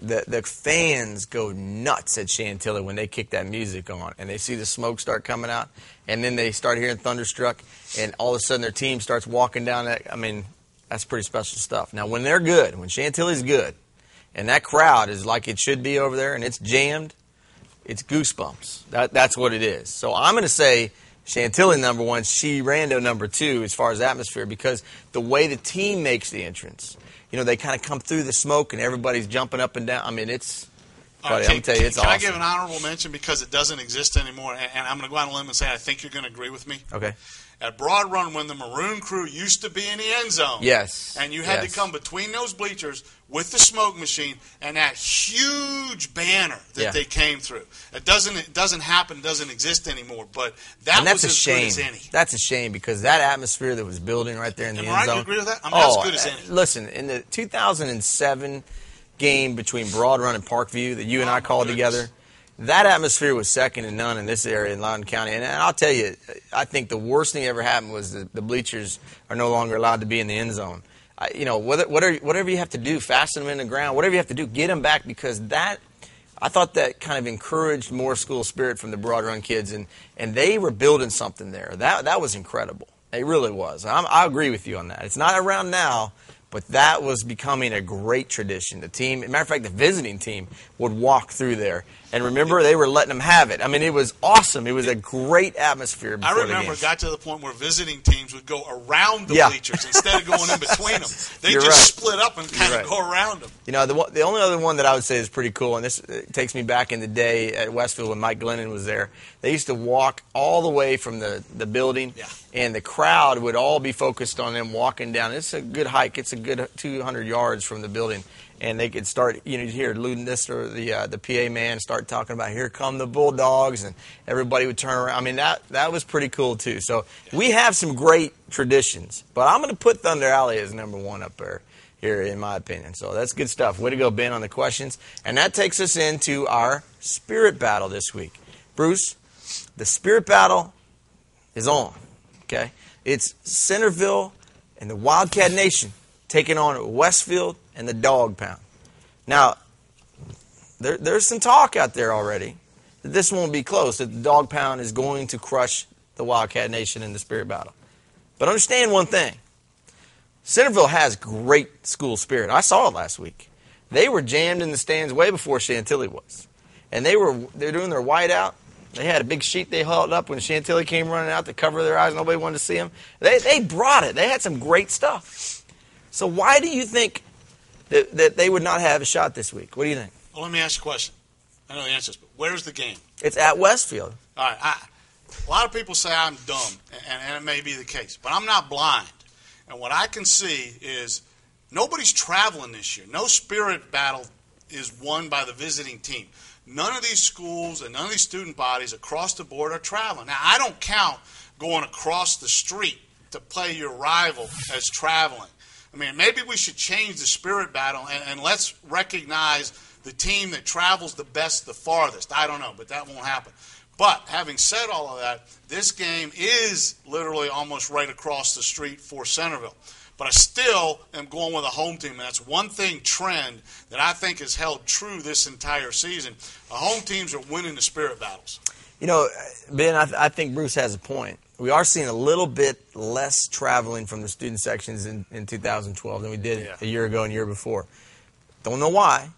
the the fans go nuts at Chantilly when they kick that music on and they see the smoke start coming out and then they start hearing thunderstruck and all of a sudden their team starts walking down that I mean that's pretty special stuff. Now when they're good, when Chantilly's good and that crowd is like it should be over there and it's jammed, it's goosebumps. That that's what it is. So I'm going to say Chantilly number 1, Sherando number 2 as far as atmosphere because the way the team makes the entrance you know, they kind of come through the smoke and everybody's jumping up and down. I mean, it's. Buddy, right, I'm tell you, it's can awesome. I give an honorable mention because it doesn't exist anymore? And, and I'm going to go out on a limb and say I think you're going to agree with me. Okay. At Broad Run, when the Maroon Crew used to be in the end zone, yes, and you had yes. to come between those bleachers with the smoke machine and that huge banner that yeah. they came through. It doesn't it doesn't happen, doesn't exist anymore. But that and that's was a as shame. good as any. That's a shame because that atmosphere that was building right there in the end I zone. You agree with that? I mean, oh, as good as uh, any. Listen, in the 2007 game between Broad Run and Parkview that you and oh, I called goodness. together. That atmosphere was second to none in this area in Loudoun County. And I'll tell you, I think the worst thing that ever happened was the, the bleachers are no longer allowed to be in the end zone. I, you know, whether, whatever, whatever you have to do, fasten them in the ground, whatever you have to do, get them back because that, I thought that kind of encouraged more school spirit from the Broad Run kids, and, and they were building something there. That, that was incredible. It really was. I'm, I agree with you on that. It's not around now, but that was becoming a great tradition. The team, matter of fact, the visiting team would walk through there. And remember, they were letting them have it. I mean, it was awesome. It was a great atmosphere. I remember it got to the point where visiting teams would go around the Yeah. bleachers instead of going in between them. <laughs> They You're just right. split up and kind You're of right. go around them. You know, the, the only other one that I would say is pretty cool, and this uh, takes me back in the day at Westfield when Mike Glennon was there. They used to walk all the way from the, the building, Yeah. and the crowd would all be focused on them walking down. It's a good hike. It's a good 200 yards from the building. And they could start, you know, hear Ludendist or the uh, the PA man start talking about here come the Bulldogs, and everybody would turn around. I mean, that that was pretty cool too. So we have some great traditions, but I'm going to put Thunder Alley as number one up there here, in my opinion. So that's good stuff. Way to go, Ben, on the questions, and that takes us into our spirit battle this week. Bruce, the spirit battle is on. Okay, it's Centreville and the Wildcat Nation taking on Westfield and the Dog Pound. Now, there, there's some talk out there already that this won't be close, that the Dog Pound is going to crush the Wildcat Nation in the spirit battle. But understand one thing Centreville has great school spirit. I saw it last week. They were jammed in the stands way before Chantilly was. And they were they're doing their whiteout. They had a big sheet they held up when Chantilly came running out to cover their eyes. Nobody wanted to see them. They, they brought it. They had some great stuff. So why do you think that, that they would not have a shot this week? What do you think? Well, let me ask you a question. I know the answer, but where's the game? It's at Westfield. All right. I, a lot of people say I'm dumb, and, and it may be the case, but I'm not blind. And what I can see is nobody's traveling this year. No spirit battle is won by the visiting team. None of these schools and none of these student bodies across the board are traveling. Now, I don't count going across the street to play your rival as traveling. I mean, maybe we should change the spirit battle and, and let's recognize the team that travels the best the farthest. I don't know, but that won't happen. But having said all of that, this game is literally almost right across the street for Centreville. But I still am going with a home team, and that's one thing trend that I think has held true this entire season. The home teams are winning the spirit battles. You know, Ben, I, th- I think Bruce has a point. We are seeing a little bit less traveling from the student sections in, in 2012 than we did Yeah. a year ago and year before. Don't know why.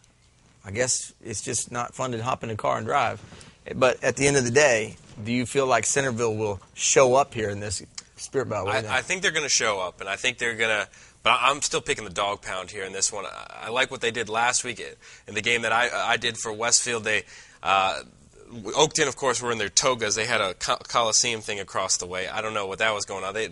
I guess it's just not fun to hop in a car and drive. But at the end of the day, do you feel like Centreville will show up here in this spirit battle? What do you think? I, I think they're going to show up, and I think they're going to. But I'm still picking the dog pound here in this one. I, I like what they did last week in the game that I I did for Westfield. They. Uh, Oakton, of course, were in their togas. They had a co- Coliseum thing across the way. I don't know what that was going on. They,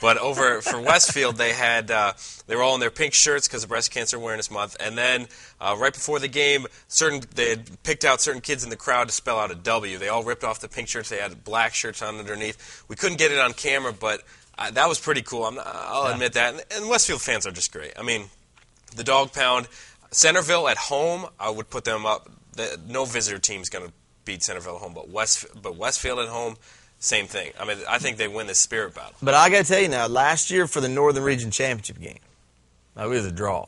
but over <laughs> for Westfield, they had uh, they were all in their pink shirts because of Breast Cancer Awareness Month. And then uh, right before the game, certain they had picked out certain kids in the crowd to spell out a W. They all ripped off the pink shirts. They had black shirts on underneath. We couldn't get it on camera, but uh, that was pretty cool. I'm, I'll admit that. And, and Westfield fans are just great. I mean, the dog pound. Centreville at home, I would put them up. The, no visitor team's going to beat Centreville at home, but West, but Westfield at home, same thing. I mean, I think they win the spirit battle. But I got to tell you now, last year for the Northern Region Championship game, that was a draw.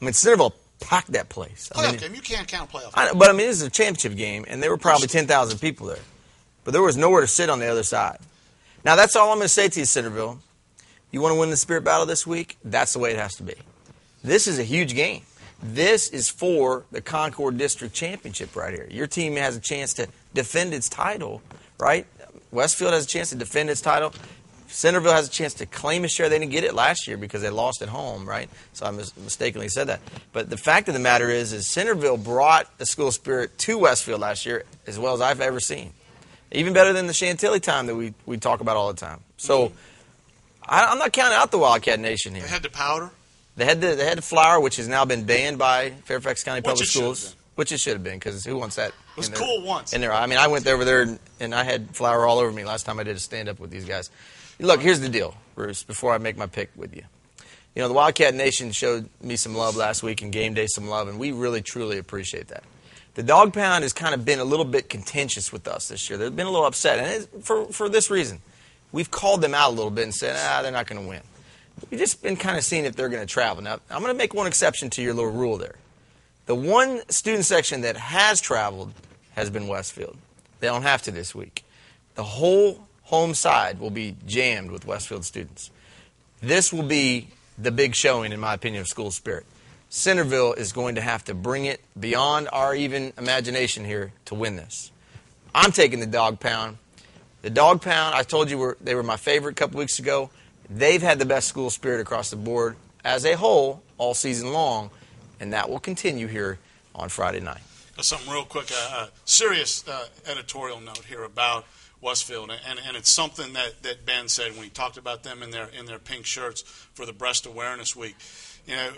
I mean, Centreville packed that place. I Playoff mean, game, you can't count playoff. I, but I mean, this is a championship game, and there were probably 10,000 people there. But there was nowhere to sit on the other side. Now, that's all I'm going to say to you, Centreville. You want to win the spirit battle this week? That's the way it has to be. This is a huge game. This is for the Concord District Championship right here. Your team has a chance to defend its title, right? Westfield has a chance to defend its title. Centreville has a chance to claim a share. They didn't get it last year because they lost at home, right? So I mis- mistakenly said that. But the fact of the matter is, is Centreville brought the school spirit to Westfield last year as well as I've ever seen. Even better than the Chantilly time that we, we talk about all the time. So mm-hmm. I, I'm not counting out the Wildcat Nation here. They had the powder. They had the they had the flour, which has now been banned by Fairfax County Public Schools, which it should have been because who wants that? It was their- cool once. In there, I mean, I went over there and, and I had flour all over me last time I did a stand up with these guys. Look, here's the deal, Bruce. Before I make my pick with you, you know the Wildcat Nation showed me some love last week and game day some love, and we really truly appreciate that. The Dog Pound has kind of been a little bit contentious with us this year. They've been a little upset, and it's for for this reason. We've called them out a little bit and said, ah, they're not going to win. We've just been kind of seeing if they're going to travel. Now, I'm going to make one exception to your little rule there. The one student section that has traveled has been Westfield. They don't have to this week. The whole home side will be jammed with Westfield students. This will be the big showing, in my opinion, of school spirit. Centreville is going to have to bring it beyond our even imagination here to win this. I'm taking the dog pound. The dog pound, I told you were, they were my favorite a couple weeks ago. They've had the best school spirit across the board as a whole all season long, and that will continue here on Friday night. Something real quick, a uh, uh, serious uh, editorial note here about Westfield, and, and it's something that, that Ben said when he talked about them in their in their pink shirts for the Breast Awareness Week. You know,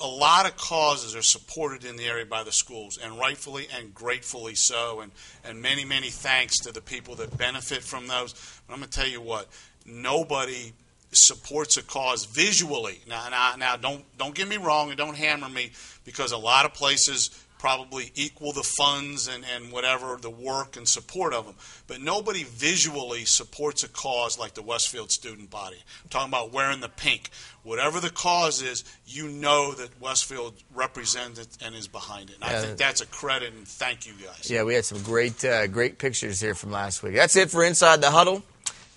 a lot of causes are supported in the area by the schools, and rightfully and gratefully so. And, and many, many thanks to the people that benefit from those. But I'm going to tell you what, nobody supports a cause visually. Now, now, now, don't don't get me wrong and don't hammer me because a lot of places probably equal the funds and, and whatever the work and support of them. But nobody visually supports a cause like the Westfield student body. I'm talking about wearing the pink. Whatever the cause is, you know that Westfield represents it and is behind it. And I think that's a credit and thank you guys. Yeah, we had some great, uh, great pictures here from last week. That's it for Inside the Huddle.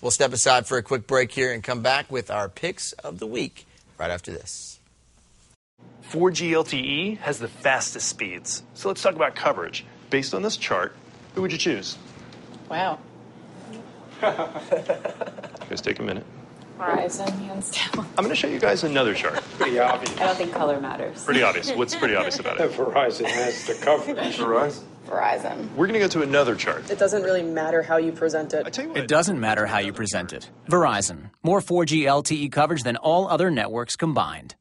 We'll step aside for a quick break here and come back with our picks of the week right after this. 4G LTE E has the fastest speeds. So let's talk about coverage. Based on this chart, who would you choose? Wow. <laughs> Guys, take a minute. Verizon, hands down. I'm going to show you guys another chart. Pretty obvious. I don't think color matters. Pretty obvious. What's pretty obvious about it? <laughs> Verizon has the coverage. Verizon. Verizon. We're going to go to another chart. It doesn't really matter how you present it. I tell you what. It doesn't matter how you present it. Verizon. More 4G LTE coverage than all other networks combined.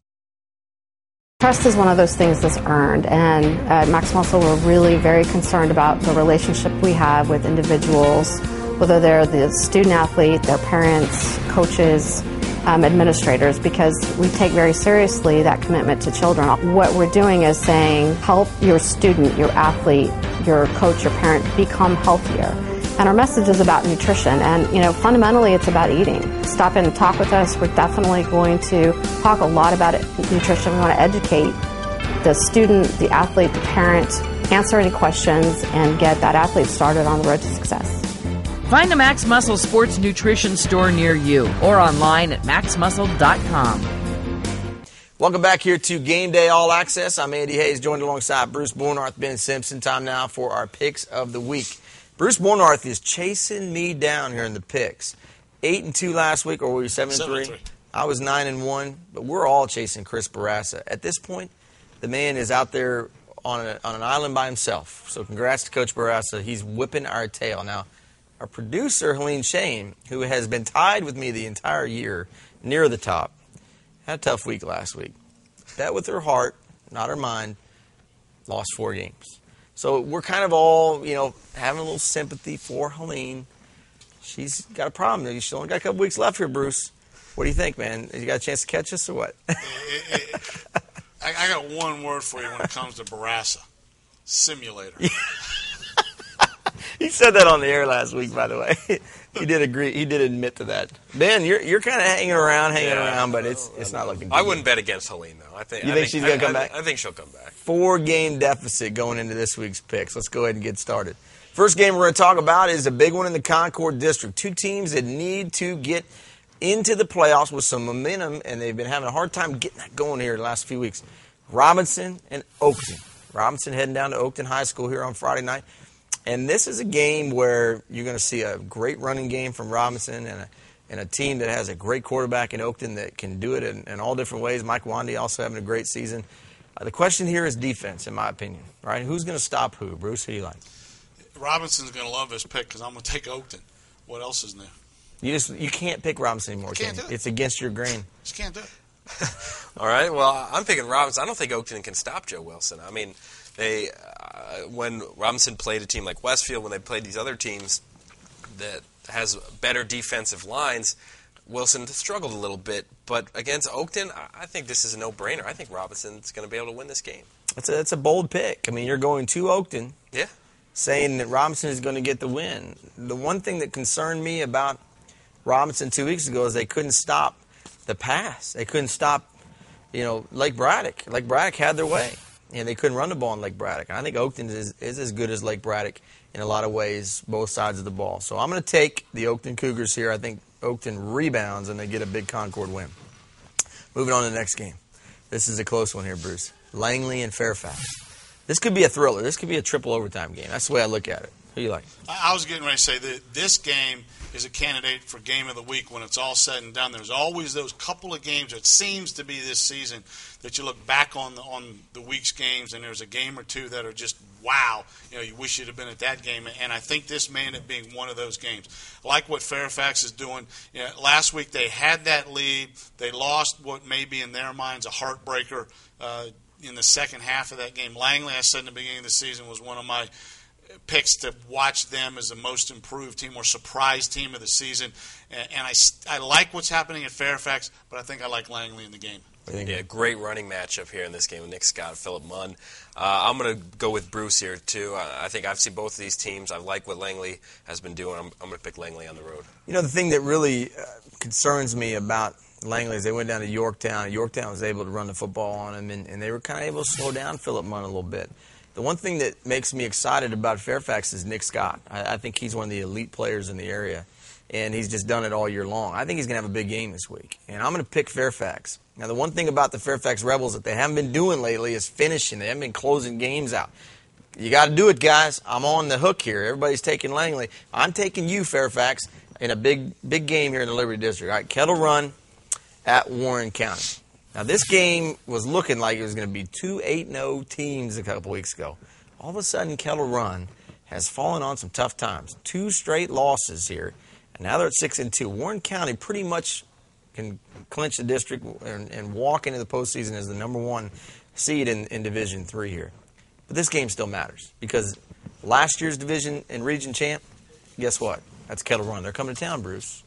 Trust is one of those things that's earned, and at Max Muscle, we're really very concerned about the relationship we have with individuals, whether they're the student athlete, their parents, coaches, um, administrators, because we take very seriously that commitment to children. What we're doing is saying, help your student, your athlete, your coach, your parent become healthier. And our message is about nutrition, and you know, fundamentally, it's about eating. Stop in and talk with us. We're definitely going to talk a lot about it, nutrition. We want to educate the student, the athlete, the parent, answer any questions, and get that athlete started on the road to success. Find a Max Muscle Sports Nutrition store near you or online at maxmuscle.com. Welcome back here to Game Day All Access. I'm Andy Hayes, joined alongside Bruce Bornarth, Ben Simpson. Time now for our picks of the week. Bruce Bornarth is chasing me down here in the picks. Eight and two last week, or were you seven and Seven three? three. I was nine and one, but we're all chasing Chris Barassa. At this point, the man is out there on, a, on an island by himself. So congrats to Coach Barassa. He's whipping our tail. Now, our producer, Helene Shane, who has been tied with me the entire year, near the top, had a tough week last week. Bet with her heart, not her mind, lost four games. So we're kind of all, you know, having a little sympathy for Helene. She's got a problem. She's only got a couple weeks left here, Bruce. What do you think, man? You got a chance to catch us or what? I, I got one word for you when it comes to Barassa simulator. <laughs> he said that on the air last week, by the way. <laughs> he did agree. He did admit to that. Ben, you're you're kind of hanging around, hanging Yeah. around, but it's it's not looking. good. I wouldn't bet against Helene though. I think. You I think she's gonna come I- back? I think she'll come back. Four game deficit going into this week's picks. Let's go ahead and get started. First game we're going to talk about is a big one in the Concord District. Two teams that need to get into the playoffs with some momentum, and they've been having a hard time getting that going here the last few weeks. Robinson and Oakton. Robinson heading down to Oakton High School here on Friday night. And this is a game where you're going to see a great running game from Robinson and a, and a team that has a great quarterback in Oakton that can do it in, in all different ways. Mike Wandy also having a great season. Uh, the question here is defense, in my opinion. Right? Who's going to stop who? Bruce, who do you like? Robinson's going to love this pick because I'm going to take Oakton. What else is there? You just you can't pick Robinson anymore. Can't can you? do it. It's against your grain. <laughs> Just can't do it. All right. Well, I'm picking Robinson. I don't think Oakton can stop Joe Wilson. I mean, they uh, Uh, when Robinson played a team like Westfield, when they played these other teams that has better defensive lines, Wilson struggled a little bit. But against Oakton, I- I think this is a no-brainer. I think Robinson's going to be able to win this game. That's a, that's a bold pick. I mean, you're going to Oakton. Yeah. saying that Robinson is going to get the win. The one thing that concerned me about Robinson two weeks ago is they couldn't stop the pass. They couldn't stop, you know, Lake Braddock. Lake Braddock had their way, and they couldn't run the ball in Lake Braddock. And I think Oakton is, is as good as Lake Braddock in a lot of ways, both sides of the ball. So I'm going to take the Oakton Cougars here. I think Oakton rebounds and they get a big Concord win. Moving on to the next game. This is a close one here, Bruce. Langley and Fairfax. This could be a thriller. This could be a triple overtime game. That's the way I look at it. Who you like? I was getting ready to say that this game is a candidate for game of the week when it's all said and done. There's always those couple of games. It seems to be this season that you look back on the, on the week's games and there's a game or two that are just wow. You know, you wish you'd have been at that game. And I think this may end up being one of those games. Like what Fairfax is doing. You know, last week they had that lead. They lost what may be in their minds a heartbreaker. Uh, in the second half of that game, Langley, I said in the beginning of the season, was one of my picks to watch them as the most improved team or surprise team of the season. And, and I, I like what's happening at Fairfax, but I think I like Langley in the game. Yeah, a great running matchup here in this game with Nick Scott Philip Munn. Uh, I'm going to go with Bruce here, too. I, I think I've seen both of these teams. I like what Langley has been doing. I'm, I'm going to pick Langley on the road. You know, the thing that really uh, concerns me about Langley is they went down to Yorktown. Yorktown was able to run the football on them, and, and they were kind of able to slow down Philip Munn a little bit. The one thing that makes me excited about Fairfax is Nick Scott. I, I think he's one of the elite players in the area, and he's just done it all year long. I think he's going to have a big game this week, and I'm going to pick Fairfax. Now, the one thing about the Fairfax Rebels that they haven't been doing lately is finishing. They haven't been closing games out. You got to do it, guys. I'm on the hook here. Everybody's taking Langley. I'm taking you, Fairfax, in a big, big game here in the Liberty District. All right, Kettle Run at Warren County. Now, this game was looking like it was going to be two 8 0 teams a couple weeks ago. All of a sudden, Kettle Run has fallen on some tough times. Two straight losses here, and now they're at 6 and 2. Warren County pretty much can clinch the district and, and walk into the postseason as the number one seed in, in Division Three here. But this game still matters because last year's division and region champ, guess what? That's Kettle Run. They're coming to town, Bruce.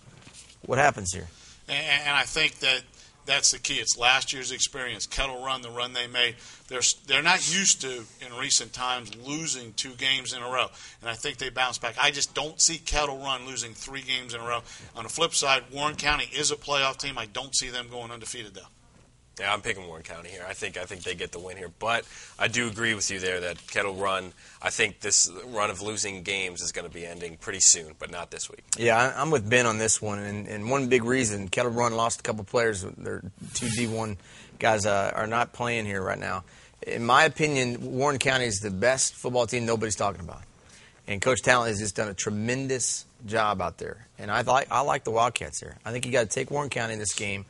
What happens here? And, and I think that that's the key. It's last year's experience. Kettle Run, the run they made. They're they're not used to in recent times losing two games in a row, and I think they bounce back. I just don't see Kettle Run losing three games in a row. On the flip side, Warren County is a playoff team. I don't see them going undefeated though. Yeah, I'm picking Warren County here. I think I think they get the win here, but I do agree with you there that Kettle Run. I think this run of losing games is going to be ending pretty soon, but not this week. Yeah, I'm with Ben on this one, and, and one big reason Kettle Run lost a couple players. Their two D1 guys uh, are not playing here right now. In my opinion, Warren County is the best football team nobody's talking about, and Coach Talent has just done a tremendous job out there. And I like I like the Wildcats here. I think you got to take Warren County in this game.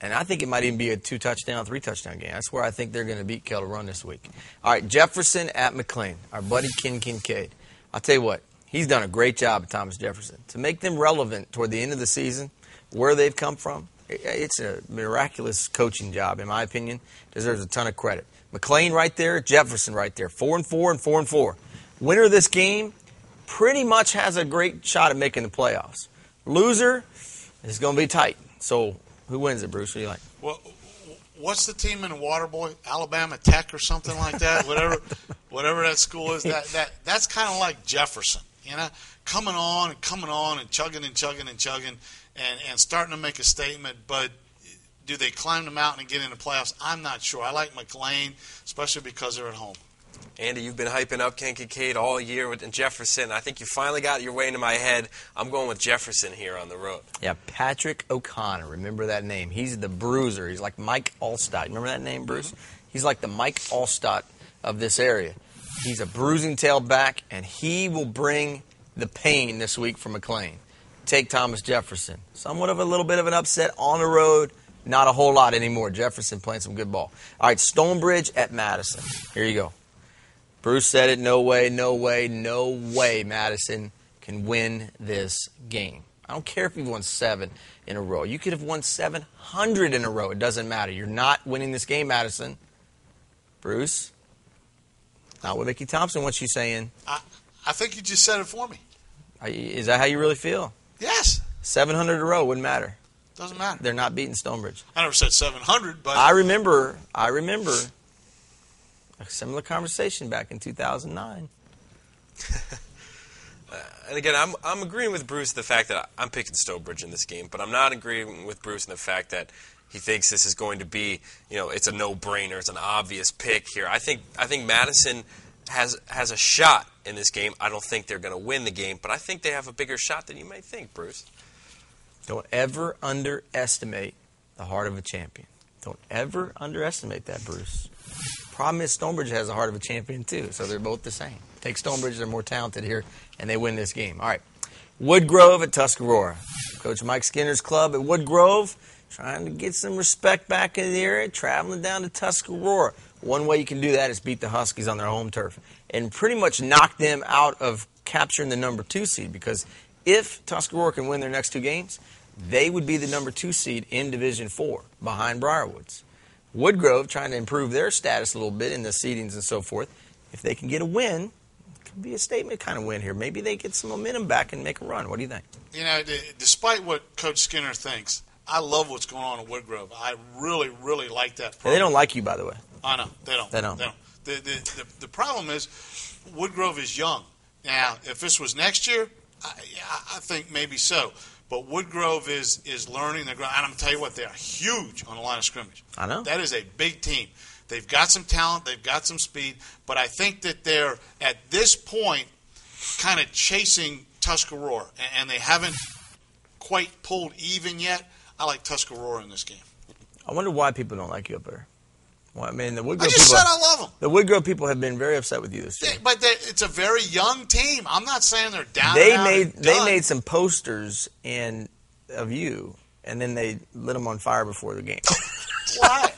And I think it might even be a two touchdown, three touchdown game. That's where I think they're going to beat Kettle Run this week. All right, Jefferson at McLean. Our buddy Ken Kincaid. I'll tell you what, he's done a great job Thomas Jefferson. To make them relevant toward the end of the season, where they've come from, it's a miraculous coaching job, in my opinion. Deserves a ton of credit. McLean right there, Jefferson right there. Four and four and four and four. Winner of this game pretty much has a great shot at making the playoffs. Loser is going to be tight. So who wins it, Bruce? What you like? Well, what's the team in Waterboy? Alabama Tech or something like that? whatever, <laughs> whatever that school is. That that that's kind of like Jefferson, you know, coming on and coming on and chugging and chugging and chugging and and starting to make a statement. But do they climb the mountain and get in the playoffs? I'm not sure. I like McLean, especially because they're at home. Andy, you've been hyping up Ken Kincaid all year with Jefferson. I think you finally got your way into my head. I'm going with Jefferson here on the road. Yeah, Patrick O'Connor. Remember that name. He's the bruiser. He's like Mike Alstott. Remember that name, Bruce? Mm-hmm. He's like the Mike Alstott of this area. He's a bruising tailback, and he will bring the pain this week for McLean. Take Thomas Jefferson. Somewhat of a little bit of an upset on the road. Not a whole lot anymore. Jefferson playing some good ball. All right, Stonebridge at Madison. Here you go. Bruce said it. No way, no way, no way Madison can win this game. I don't care if you've won seven in a row. You could have won 700 in a row. It doesn't matter. You're not winning this game, Madison. Bruce? Not what Mickey Thompson, what she's saying. I I think you just said it for me. Is that how you really feel? Yes, 700 in a row wouldn't matter. doesn't matter. They're not beating Stonebridge. I never said 700, but I remember, I remember a similar conversation back in 2009. <laughs> Uh, and again, I'm, I'm agreeing with Bruce the fact that I'm picking Stonebridge in this game, but I'm not agreeing with Bruce in the fact that he thinks this is going to be, you know, it's a no-brainer, it's an obvious pick here. I think I think Madison has has a shot in this game. I don't think they're going to win the game, but I think they have a bigger shot than you may think, Bruce. Don't ever underestimate the heart of a champion. Don't ever underestimate that, Bruce. Problem is, Stonebridge has the heart of a champion too, so they're both the same. Take Stonebridge; they're more talented here, and they win this game. All right, Woodgrove at Tuscarora. Coach Mike Skinner's club at Woodgrove, trying to get some respect back in the area, traveling down to Tuscarora. One way you can do that is beat the Huskies on their home turf and pretty much knock them out of capturing the number two seed because if Tuscarora can win their next two games, they would be the number two seed in Division Four behind Briar Woods. Woodgrove trying to improve their status a little bit in the seedings and so forth. If they can get a win, it could be a statement kind of win here. Maybe they get some momentum back and make a run. What do you think? You know, d- despite what Coach Skinner thinks, I love what's going on at Woodgrove. I really, really like that. Program. they don't like you, by the way. I know they don't. They don't. The, the, the, the problem is, Woodgrove is young. Now, if this was next year, I, I think maybe so. But Woodgrove is is learning. They're growing. And I'm gonna tell you what, they are huge on the line of scrimmage. I know. That is a big team. They've got some talent. They've got some speed. But I think that they're at this point kind of chasing Tuscarora, and, and they haven't quite pulled even yet. I like Tuscarora in this game. I wonder why people don't like you up there. Well, I mean, the Woodgrove I just people. said I love them. The Woodgrove people have been very upset with you this year. But they, it's a very young team. I'm not saying they're down. they made they done. made some posters and of you, and then they lit them on fire before the game. <laughs> Why?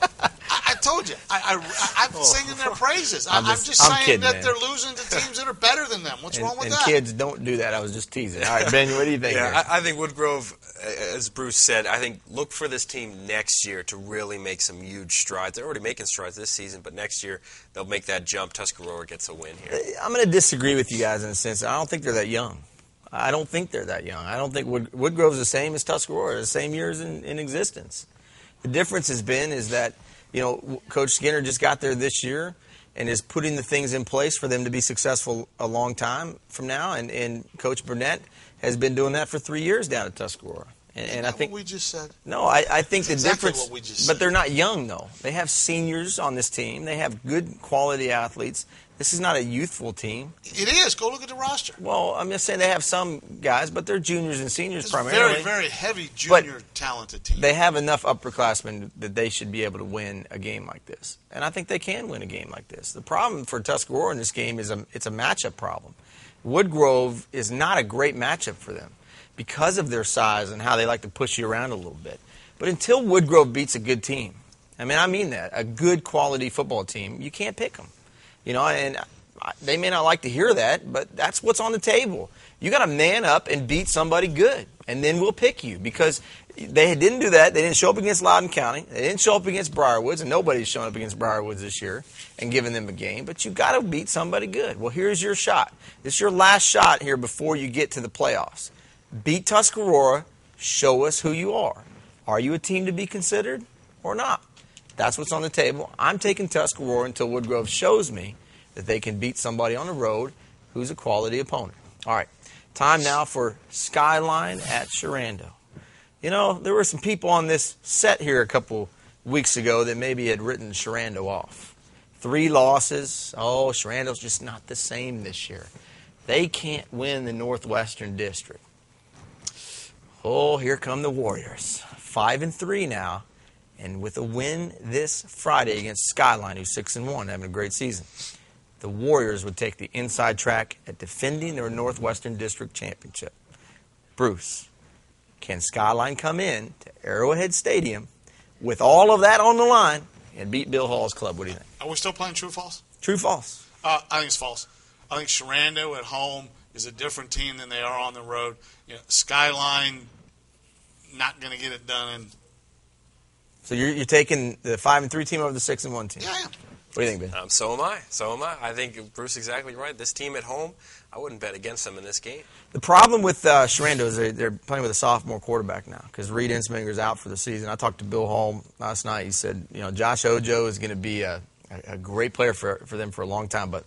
I, I told you. I, I, I'm singing their praises. I, I'm I'm just- just, I'm saying kidding, that man. they're losing to teams that are better than them. What's and wrong with and that? kids, don't do that. I was just teasing. All right, Ben, what do you think? Yeah, I, I think Woodgrove, uh, as Bruce said, I think look for this team next year to really make some huge strides. They're already making strides this season, but next year they'll make that jump. Tuscarora gets a win here. I'm going to disagree with you guys in a sense. I don't think they're that young. I don't think they're that young. I don't think Wood, Woodgrove's the same as Tuscarora, the same years in, in existence. The difference has been is that you know Coach Skinner just got there this year and is putting the things in place for them to be successful a long time from now. And, and Coach Burnett has been doing that for three years down at Tuscarora. And, and I What think we just said. no, I, I think the exactly difference. what we just but they're not young though. They have seniors on this team. They have good quality athletes. This is not a youthful team. It is. Go look at the roster. Well, I'm just saying they have some guys, but they're juniors and seniors It's primarily. very, very heavy But junior talented team. They have enough upperclassmen that they should be able to win a game like this, and I think they can win a game like this. The problem for Tuscarora in this game is a it's a matchup problem. Woodgrove is not a great matchup for them because of their size and how they like to push you around a little bit. But until Woodgrove beats a good team, I mean I mean that a good quality football team, you can't pick them. You know, and they may not like to hear that, but that's what's on the table. You got to man up and beat somebody good, and then we'll pick you because they didn't do that. They didn't show up against Loudoun County. They didn't show up against Briar Woods, and nobody's shown up against Briar Woods this year and given them a game. But you got to beat somebody good. Well, here's your shot. This is your last shot here before you get to the playoffs. Beat Tuscarora. Show us who you are. Are you a team to be considered or not? That's what's on the table. I'm taking Tuscarora until Woodgrove shows me that they can beat somebody on the road who's a quality opponent. All right, time now for Skyline at Sherando. You know, there were some people on this set here a couple weeks ago that maybe had written Sherando off. Three losses. Oh, Sherando's just not the same this year. They can't win the Northwestern District. Oh, here come the Warriors. Five and three now, and with a win this Friday against Skyline, who's six and one, having a great season, the Warriors would take the inside track at defending their Northwestern District championship. Bruce, can Skyline come in to Arrowhead Stadium with all of that on the line and beat Bill Hall's club? What do you think? Are we still playing true or false? True, false? Uh, I think it's false. I think Sherando at home is a different team than they are on the road. You know, Skyline not going to get it done. And So you're, you're taking the five and three team over the six and one team. Yeah, I am. What do you think, Ben? Um, so am I. So am I. I think Bruce is exactly right. This team at home, I wouldn't bet against them in this game. The problem with uh, Sherando is they're, they're playing with a sophomore quarterback now because Reed Insminger's out for the season. I talked to Bill Hall last night. He said, you know, Josh Ojo is going to be a, a, a great player for, for them for a long time, but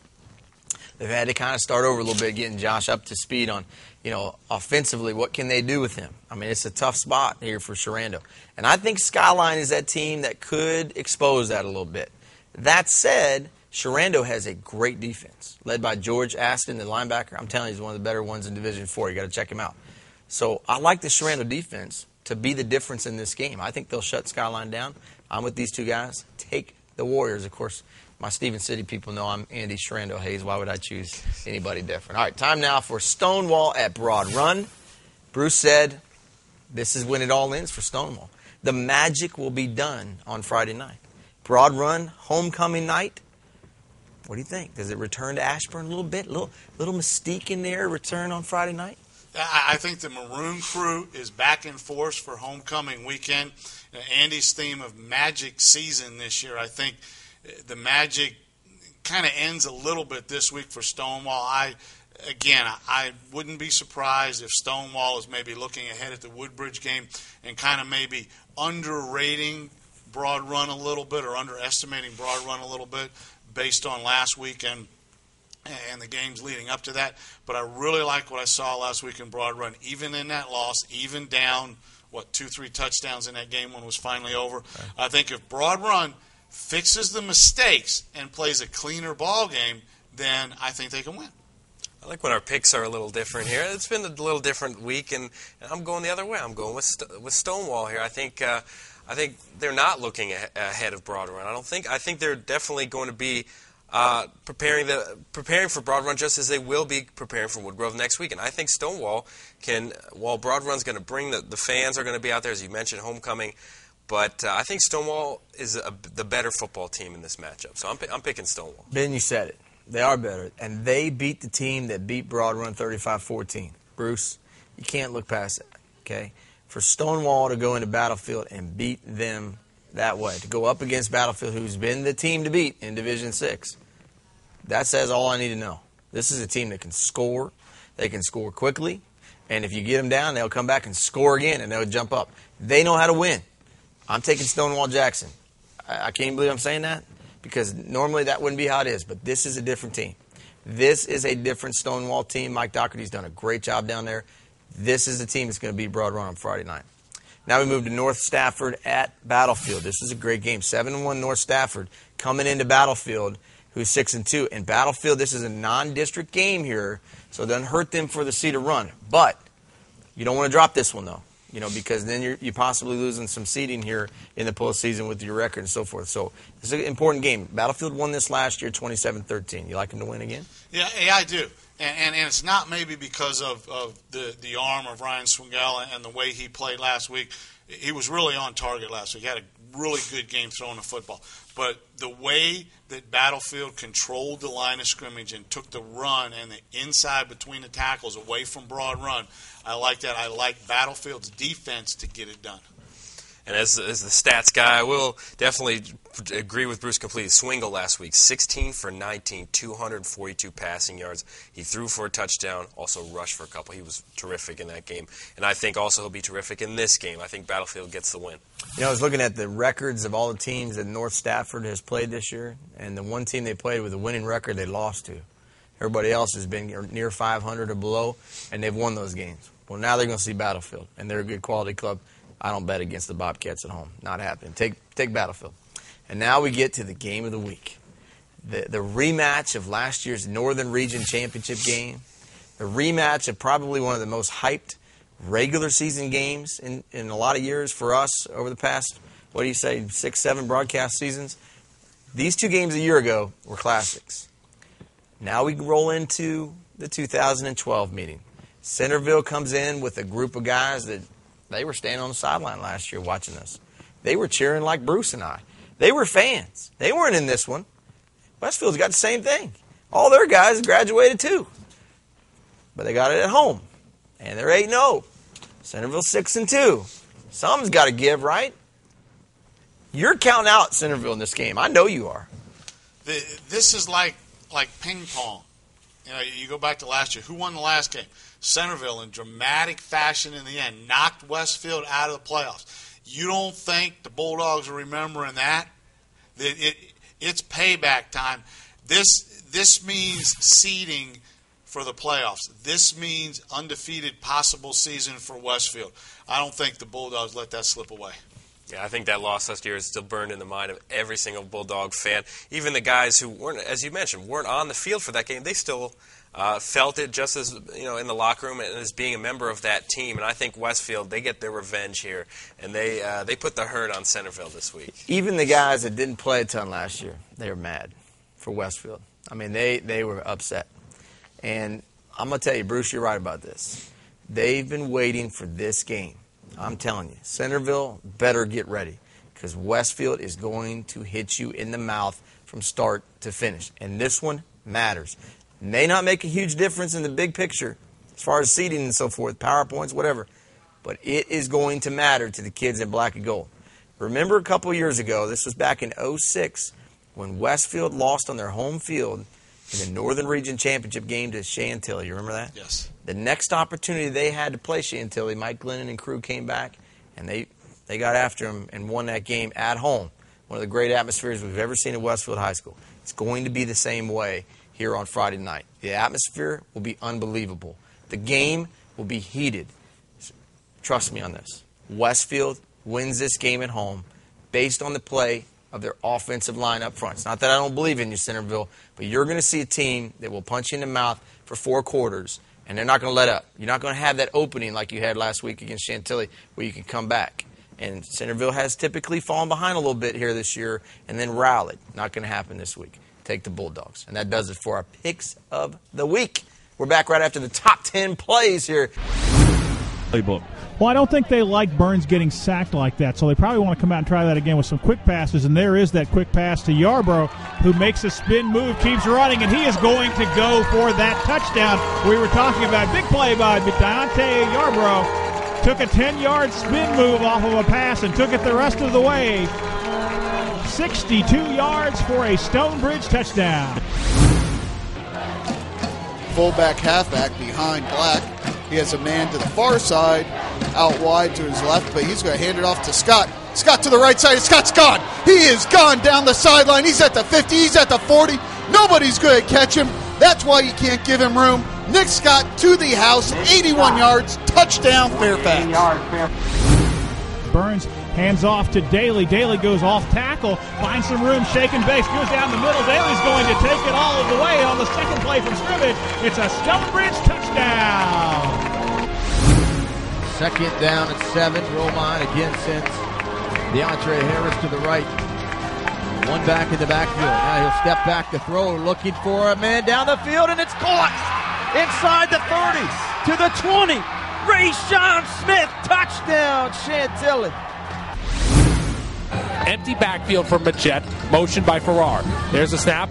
they've had to kind of start over a little bit, getting Josh up to speed on, you know, offensively, what can they do with him? I mean, it's a tough spot here for Sherando. And I think Skyline is that team that could expose that a little bit. That said, Sherando has a great defense, led by George Aston, the linebacker. I'm telling you, he's one of the better ones in Division Four. You got to check him out. So I like the Sherando defense to be the difference in this game. I think they'll shut Skyline down. I'm with these two guys. Take the Warriors. Of course, My Stephen City people know I'm Andy Sherando Hayes. Why would I choose anybody different? All right, time now for Stonewall at Broad Run. Bruce said this is when it all ends for Stonewall. The magic will be done on Friday night. Broad Run, homecoming night. What do you think? Does it return to Ashburn a little bit? A little, little mystique in there, return on Friday night? I think the Maroon Crew is back in force for homecoming weekend. Andy's theme of magic season this year, I think the magic kind of ends a little bit this week for Stonewall. I again, I wouldn't be surprised if Stonewall is maybe looking ahead at the Woodbridge game and kind of maybe underrating Broad Run a little bit or underestimating Broad Run a little bit based on last weekend and the games leading up to that. But I really like what I saw last week in Broad Run, even in that loss, even down what two, three touchdowns in that game when it was finally over. Right. I think if Broad Run fixes the mistakes and plays a cleaner ball game, then I think they can win. I like when our picks are a little different here. It's been a little different week, and, and I'm going the other way. I'm going with with Stonewall here. I think uh, I think they're not looking ahead of Broad Run. I don't think. I think they're definitely going to be uh, preparing the preparing for Broad Run just as they will be preparing for Woodgrove next week. And I think Stonewall can, while Broad Run's going to bring the the fans are going to be out there as you mentioned, homecoming. But uh, I think Stonewall is a, the better football team in this matchup. So I'm, I'm picking Stonewall. Ben, you said it. They are better. And they beat the team that beat Broad Run 35 14. Bruce, you can't look past it. Okay? For Stonewall to go into Battlefield and beat them that way, to go up against Battlefield, who's been the team to beat in Division 6, that says all I need to know. This is a team that can score, they can score quickly, and if you get them down, they'll come back and score again and they'll jump up. They know how to win. I'm taking Stonewall Jackson. I, I can't believe I'm saying that because normally that wouldn't be how it is, but this is a different team. This is a different Stonewall team. Mike Doherty's done a great job down there. This is the team that's going to beat Broad Run on Friday night. Now we move to North Stafford at Battlefield. This is a great game. 7 1 North Stafford coming into Battlefield, who's 6 and 2. In Battlefield, this is a non district game here, so it doesn't hurt them for the Cedar run. But you don't want to drop this one, though you know, because then you're, you're possibly losing some seeding here in the postseason with your record and so forth. So it's an important game. Battlefield won this last year, 27-13. You like them to win again? Yeah, yeah I do. And, and, and, it's not maybe because of, of the, the arm of Ryan Swingell and the way he played last week. He was really on target last week. He had a really good game throwing the football. But the way that Battlefield controlled the line of scrimmage and took the run and the inside between the tackles away from broad run, I like that. I like Battlefield's defense to get it done. And as, as the stats guy, I will definitely agree with Bruce completely. Swingle last week, 16 for 19, 242 passing yards. He threw for a touchdown, also rushed for a couple. He was terrific in that game. And I think also he'll be terrific in this game. I think Battlefield gets the win. You know, I was looking at the records of all the teams that North Stafford has played this year, and the one team they played with a winning record they lost to. Everybody else has been near 500 or below, and they've won those games. Well, now they're going to see Battlefield, and they're a good quality club. I don't bet against the Bobcats at home. Not happening. Take take Battlefield. And now we get to the game of the week. The the rematch of last year's Northern Region Championship game. The rematch of probably one of the most hyped regular season games in, in a lot of years for us over the past, what do you say, six, seven broadcast seasons. These two games a year ago were classics. Now we roll into the 2012 meeting. Centreville comes in with a group of guys that they were standing on the sideline last year watching us. They were cheering like Bruce and I. They were fans. They weren't in this one. Westfield's got the same thing. All their guys graduated too. But they got it at home. And they're 8 0. Centreville 6 and 2. Something's got to give, right? You're counting out Centreville in this game. I know you are. This is like like ping pong. You know, you go back to last year. Who won the last game? Centreville, in dramatic fashion in the end, knocked Westfield out of the playoffs. You don't think the Bulldogs are remembering that? It, it, it's payback time. This this means seeding for the playoffs. This means undefeated possible season for Westfield. I don't think the Bulldogs let that slip away. Yeah, I think that loss last year is still burned in the mind of every single Bulldog fan. Even the guys who weren't, as you mentioned, weren't on the field for that game, they still uh, felt it just as you know in the locker room and as being a member of that team. And I think Westfield they get their revenge here, and they uh, they put the hurt on Centreville this week. Even the guys that didn't play a ton last year, they were mad. for Westfield. I mean, they, they were upset. And I'm to tell you, Bruce, you're right about this. They've been waiting for this game. I'm telling you, Centreville better get ready because Westfield is going to hit you in the mouth from start to finish. And this one matters. May not make a huge difference in the big picture as far as seating and so forth, PowerPoints, whatever, but it is going to matter to the kids in black and gold. Remember a couple years ago, this was back in 06, when Westfield lost on their home field in the Northern Region Championship game to Chantilly. You remember that? Yes. The next opportunity they had to play Chantilly, Mike Glennon and crew came back, and they, they got after him and won that game at home. One of the great atmospheres we've ever seen at Westfield High School. It's going to be the same way here on Friday night. The atmosphere will be unbelievable. The game will be heated. Trust me on this. Westfield wins this game at home based on the play of their offensive line up front. It's not that I don't believe in you, Centreville, but you're going to see a team that will punch you in the mouth for four quarters, and they're not going to let up. You're not going to have that opening like you had last week against Chantilly where you can come back. And Centreville has typically fallen behind a little bit here this year and then rallied. Not going to happen this week. Take the Bulldogs. And that does it for our picks of the week. We're back right after the top 10 plays here. Playbook. Well, I don't think they like Burns getting sacked like that, so they probably want to come out and try that again with some quick passes. And there is that quick pass to Yarbrough, who makes a spin move, keeps running, and he is going to go for that touchdown we were talking about. Big play by Deontay Yarbrough. Took a 10 yard spin move off of a pass and took it the rest of the way. 62 yards for a Stonebridge touchdown. Fullback, halfback behind Black. He has a man to the far side, out wide to his left, but he's going to hand it off to Scott. Scott to the right side. Scott's gone. He is gone down the sideline. He's at the 50. He's at the 40. Nobody's going to catch him. That's why you can't give him room. Nick Scott to the house, 81 yards, touchdown Fairfax. Burns hands off to Daly. Daly goes off tackle, finds some room, shaking base, goes down the middle. Daly's going to take it all the way on the second play from scrimmage. It's a Stonebridge touchdown. Second down at seven. Romine again sends DeAndre Harris to the right. One back in the backfield. Now he'll step back to throw, looking for a man down the field, and it's caught inside the 30 to the 20. Ray Sean Smith, touchdown, Chantilly. Empty backfield for Majette. Motion by Farrar. There's a snap.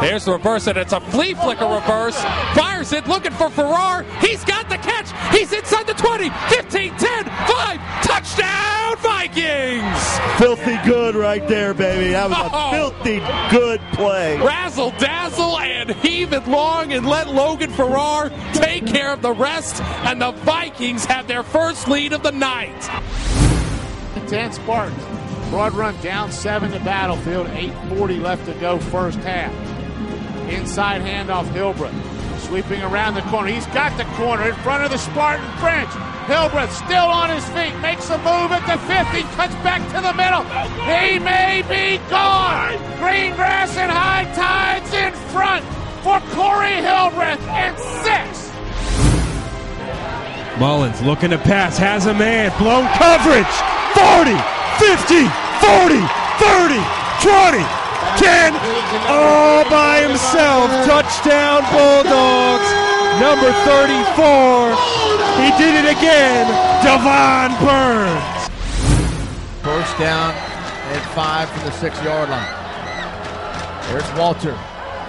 There's the reverse, and it's a flea flicker reverse. Fires it, looking for Farrar. He's got the catch. He's inside the 20, 15, 10, 5. Touchdown, Vikings! Filthy good right there, baby. That was a Oh. filthy good play. Razzle dazzle and heave it long and let Logan Farrar take care of the rest. And the Vikings have their first lead of the night. 10 Spartans. Broad Run down seven to Battlefield. 8.40 left to go first half. Inside handoff Hilbreth. Sweeping around the corner. He's got the corner in front of the Spartan French. Hilbreth still on his feet. Makes a move at the 50. Cuts back to the middle. He may be gone. Green grass and high tides in front for Corey Hilbreth and six. Mullins looking to pass, has a man, blown coverage. 40, 50, 40, 30, 20, 10, all by himself. Touchdown Bulldogs. Number 34. He did it again. Devon Burns. First down and five from the six yard line. There's Walter.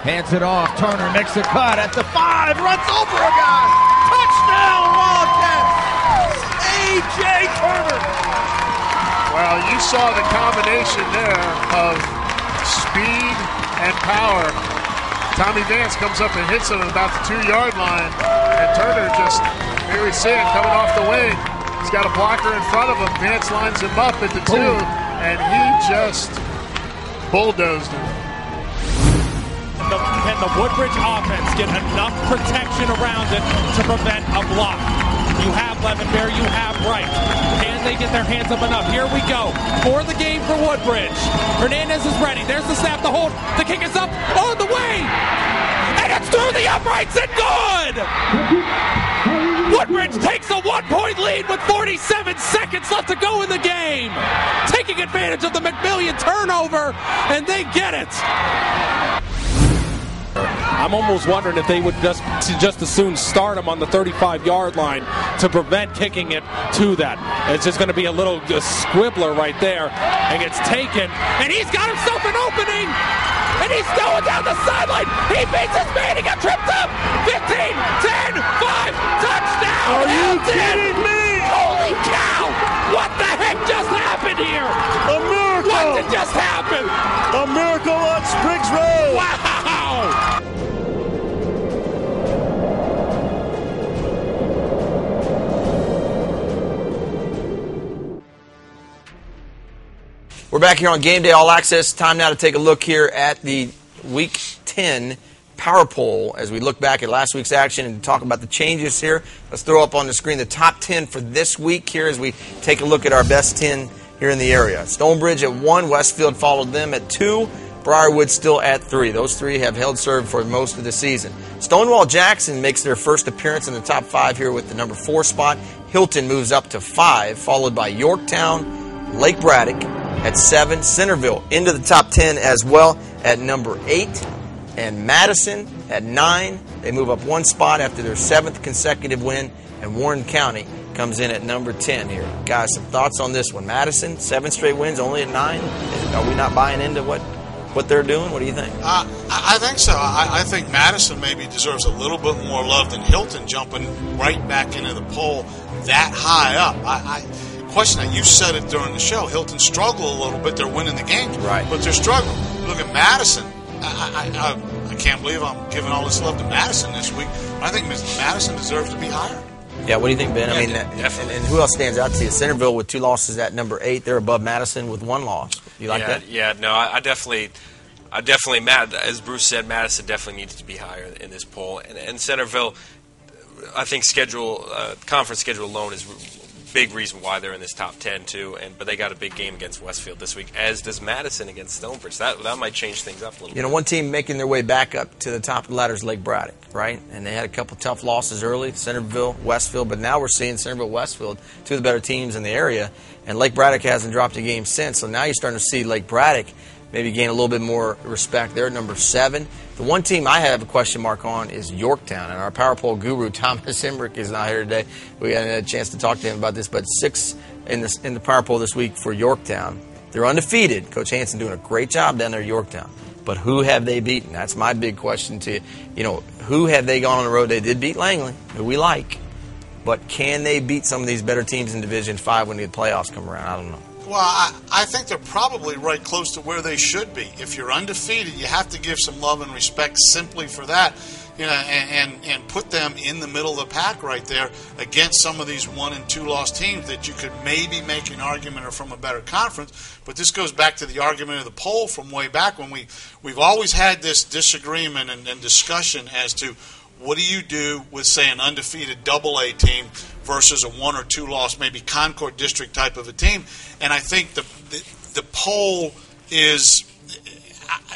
Hands it off. Turner makes a cut at the five. Runs over a guy. Touchdown Wildcats. A.J. Turner. Well, you saw the combination there of speed and power. Tommy Vance comes up and hits him at about the two yard line. And Turner just, here we see it coming off the wing. He's got a blocker in front of him. Vance lines him up at the two, and he just bulldozed him. The, can the Woodbridge offense get enough protection around it to prevent a block? You have Lemonberry, you have Wright. Can they get their hands up enough? Here we go. For the game for Woodbridge. Hernandez is ready. There's the snap, the hold. The kick is up on the way. And it's through the uprights and good! Woodbridge takes a one point lead with 47 seconds left to go in the game. Taking advantage of the McMillian turnover, and they get it. I'm almost wondering if they would just just as soon start him on the 35 yard line to prevent kicking it to that. It's just going to be a little squibbler right there, and gets taken, and he's got himself an opening, and he's going down the sideline. He beats his man. He got tripped up. 15, 10, 5, touchdown. Are you kidding me? Holy cow! What the heck just happened here? A miracle! What did just happen? A miracle on Spriggs Road! Wow! Back here on Game Day All Access. Time now to take a look here at the Week 10 Power Poll as we look back at last week's action and talk about the changes here. Let's throw up on the screen the top 10 for this week here as we take a look at our best 10 here in the area. Stonebridge at 1, Westfield followed them at 2, Briar Woods still at 3. Those three have held serve for most of the season. Stonewall Jackson makes their first appearance in the top 5 here with the number 4 spot. Hylton moves up to 5, followed by Yorktown, Lake Braddock at 7, Centreville into the top 10 as well at number 8, and Madison at 9. They move up one spot after their seventh consecutive win, and Warren County comes in at number 10 here. Guys, some thoughts on this one. Madison, seven straight wins, only at 9. Are we not buying into what, what they're doing? What do you think? Uh, I think so. I, I think Madison maybe deserves a little bit more love than Hylton jumping right back into the poll that high up. I, I question that you said it during the show. Hylton struggled a little bit. They're winning the games, Right. But they're struggling. Look at Madison. I, I, I, I can't believe I'm giving all this love to Madison this week. I think Miss Madison deserves to be higher. Yeah, what do you think, Ben? I mean, that- and, and who else stands out to you? Centreville with two losses at number 8. They're above Madison with one loss. You like yeah, that? Yeah, no, I, I definitely, I definitely, Matt, as Bruce said, Madison definitely needs to be higher in this poll, and, and Centreville, I think schedule, uh, conference schedule alone is a big reason why they're in this top ten too. And but they got a big game against Westfield this week, as does Madison against Stonebridge. That that might change things up a little. You know, one team making their way back up to the top of the ladder is Lake Braddock, right? And they had a couple tough losses early, Centreville, Westfield, but now we're seeing Centreville, Westfield, two of the better teams in the area. And Lake Braddock hasn't dropped a game since, so now you're starting to see Lake Braddock maybe gain a little bit more respect. They're number seven. The one team I have a question mark on is Yorktown, and our power poll guru <laughs> Thomas Emmerich is not here today. We had a chance to talk to him about this, but six in the in the power poll this week for Yorktown. They're undefeated. Coach Hanson doing a great job down there at Yorktown. But who have they beaten? That's my big question to you. You know, who have they gone on the road? They did beat Langley, who we like. But can they beat some of these better teams in Division Five when the playoffs come around? I don't know. Well, I, I think they're probably right close to where they should be. If you're undefeated, you have to give some love and respect simply for that, you know, and, and, and put them in the middle of the pack right there against some of these one and two loss teams that you could maybe make an argument are from a better conference. But this goes back to the argument of the poll from way back when we we've always had this disagreement and, and discussion as to what do you do with, say, an undefeated double A team versus a one or two loss, maybe Concord District type of a team? And I think the the, the poll is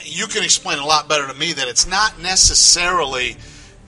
you can explain a lot better to me that it's not necessarily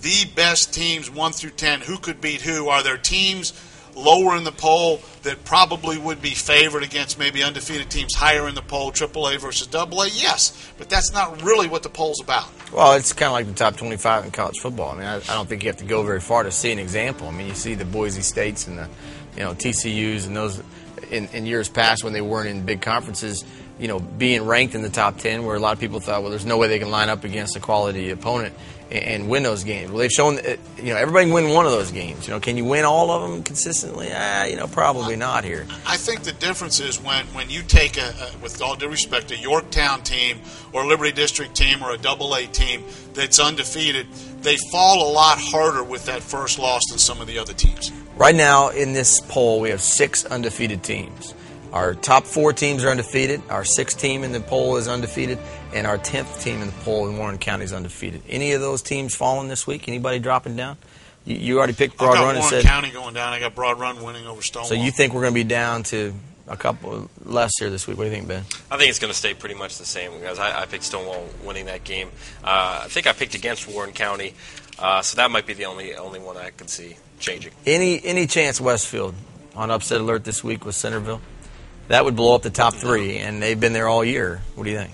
the best teams one through ten who could beat who. Are there teams lower in the poll that probably would be favored against maybe undefeated teams higher in the poll, AAA versus AA? Yes, but that's not really what the poll's about. Well, it's kind of like the top 25 in college football. I mean, I, I don't think you have to go very far to see an example. I mean, you see the Boise States and the, you know, TCU's and those in, in years past when they weren't in big conferences, you know, being ranked in the top 10, where a lot of people thought, well, there's no way they can line up against a quality opponent and, win those games. Well, they've shown, that, you know, everybody can win one of those games. You know, can you win all of them consistently? Ah, you know, probably not here. I think the difference is when, when you take a, a, with all due respect, a Yorktown team or Liberty District team or a Double A team that's undefeated, they fall a lot harder with that first loss than some of the other teams. Right now in this poll, we have six undefeated teams. Our top four teams are undefeated. Our sixth team in the poll is undefeated, and our tenth team in the poll in Warren County is undefeated. Any of those teams falling this week? Anybody dropping down? You, you already picked I Broad got Run and Warren said. County going down. I got Broad Run winning over Stonewall. So you think we're going to be down to a couple less here this week? What do you think, Ben? I think it's going to stay pretty much the same because I, I picked Stonewall winning that game. Uh, I think I picked against Warren County, uh, so that might be the only only one I could see changing. Any any chance Westfield on upset alert this week with Centreville? That would blow up the top three, and they've been there all year. What do you think?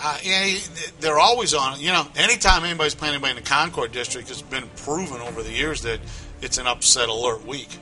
Uh, yeah, they're always on. You know, anytime anybody's playing anybody in the Concord district, it's been proven over the years that it's an upset alert week.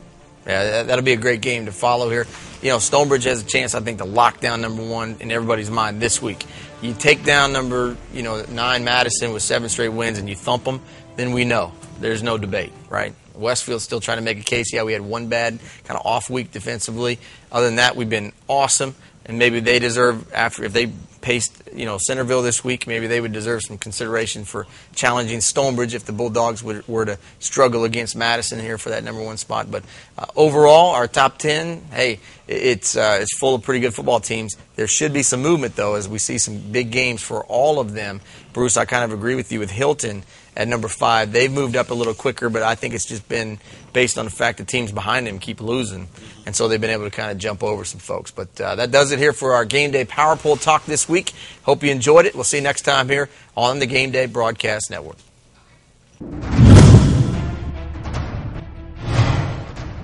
Yeah, that'll be a great game to follow here. You know, Stonebridge has a chance, I think, to lock down number one in everybody's mind this week. You take down number, you know, nine Madison with seven straight wins, and you thump them, then we know there's no debate, right? Westfield's still trying to make a case. Yeah, we had one bad kind of off week defensively. Other than that, we've been awesome, and maybe they deserve after if they paced, you know, Centreville this week, maybe they would deserve some consideration for challenging Stonebridge if the Bulldogs would, were to struggle against Madison here for that number one spot. But uh, overall, our top ten, hey, it's uh, it's full of pretty good football teams. There should be some movement though, as we see some big games for all of them. Bruce, I kind of agree with you with Hylton at number five. They've moved up a little quicker, but I think it's just been based on the fact that teams behind them keep losing, and so they've been able to kind of jump over some folks. But uh, that does it here for our Game Day Power Poll talk this week. Hope you enjoyed it. We'll see you next time here on the Game Day Broadcast Network.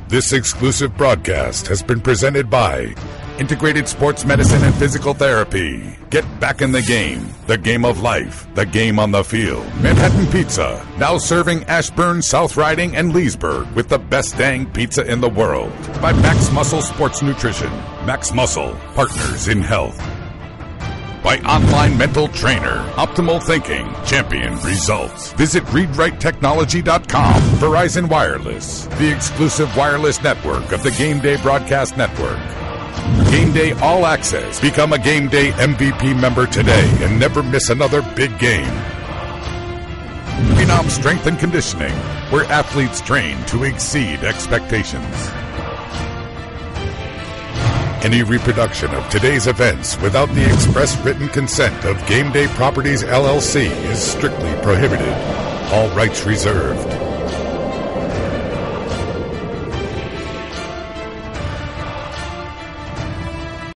This exclusive broadcast has been presented by Integrated Sports Medicine and Physical Therapy. Get back in the game. The game of life. The game on the field. Manhattan Pizza. Now serving Ashburn, South Riding, and Leesburg with the best dang pizza in the world. By Max Muscle Sports Nutrition. Max Muscle. Partners in health. By Online Mental Trainer. Optimal Thinking. Champion Results. Visit ReadWriteTechnology.com. Verizon Wireless. The exclusive wireless network of the Game Day Broadcast Network. Game Day All Access. Become a Game Day MVP member today and never miss another big game. Phenom Strength and Conditioning, where athletes train to exceed expectations. Any reproduction of today's events without the express written consent of Game Day Properties LLC is strictly prohibited. All rights reserved.